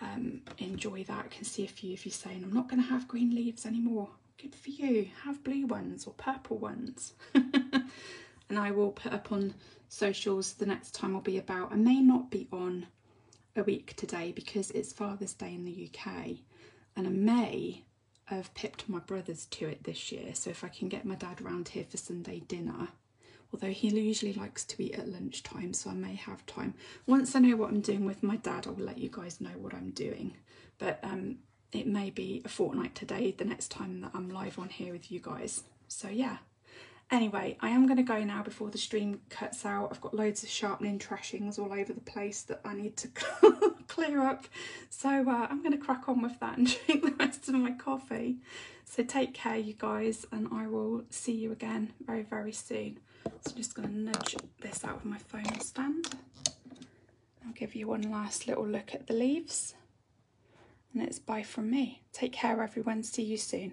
um, enjoy that I can see a few of you saying I'm not going to have green leaves anymore. Good for you. Have blue ones or purple ones. And I will put up on socials the next time I'll be about. I may not be on a week today because it's Father's Day in the UK and I may have pipped my brothers to it this year. So if I can get my dad round here for Sunday dinner, although he usually likes to eat at lunchtime, so I may have time. Once I know what I'm doing with my dad, I'll let you guys know what I'm doing. But um, it may be a fortnight today, the next time that I'm live on here with you guys. So yeah. Anyway, I am going to go now before the stream cuts out. I've got loads of sharpening trashings all over the place that I need to clear up. So uh, I'm going to crack on with that and drink the rest of my coffee. So take care, you guys, and I will see you again very, very soon. So I'm just going to nudge this out of my phone stand. I'll give you one last little look at the leaves. And it's bye from me. Take care, everyone. See you soon.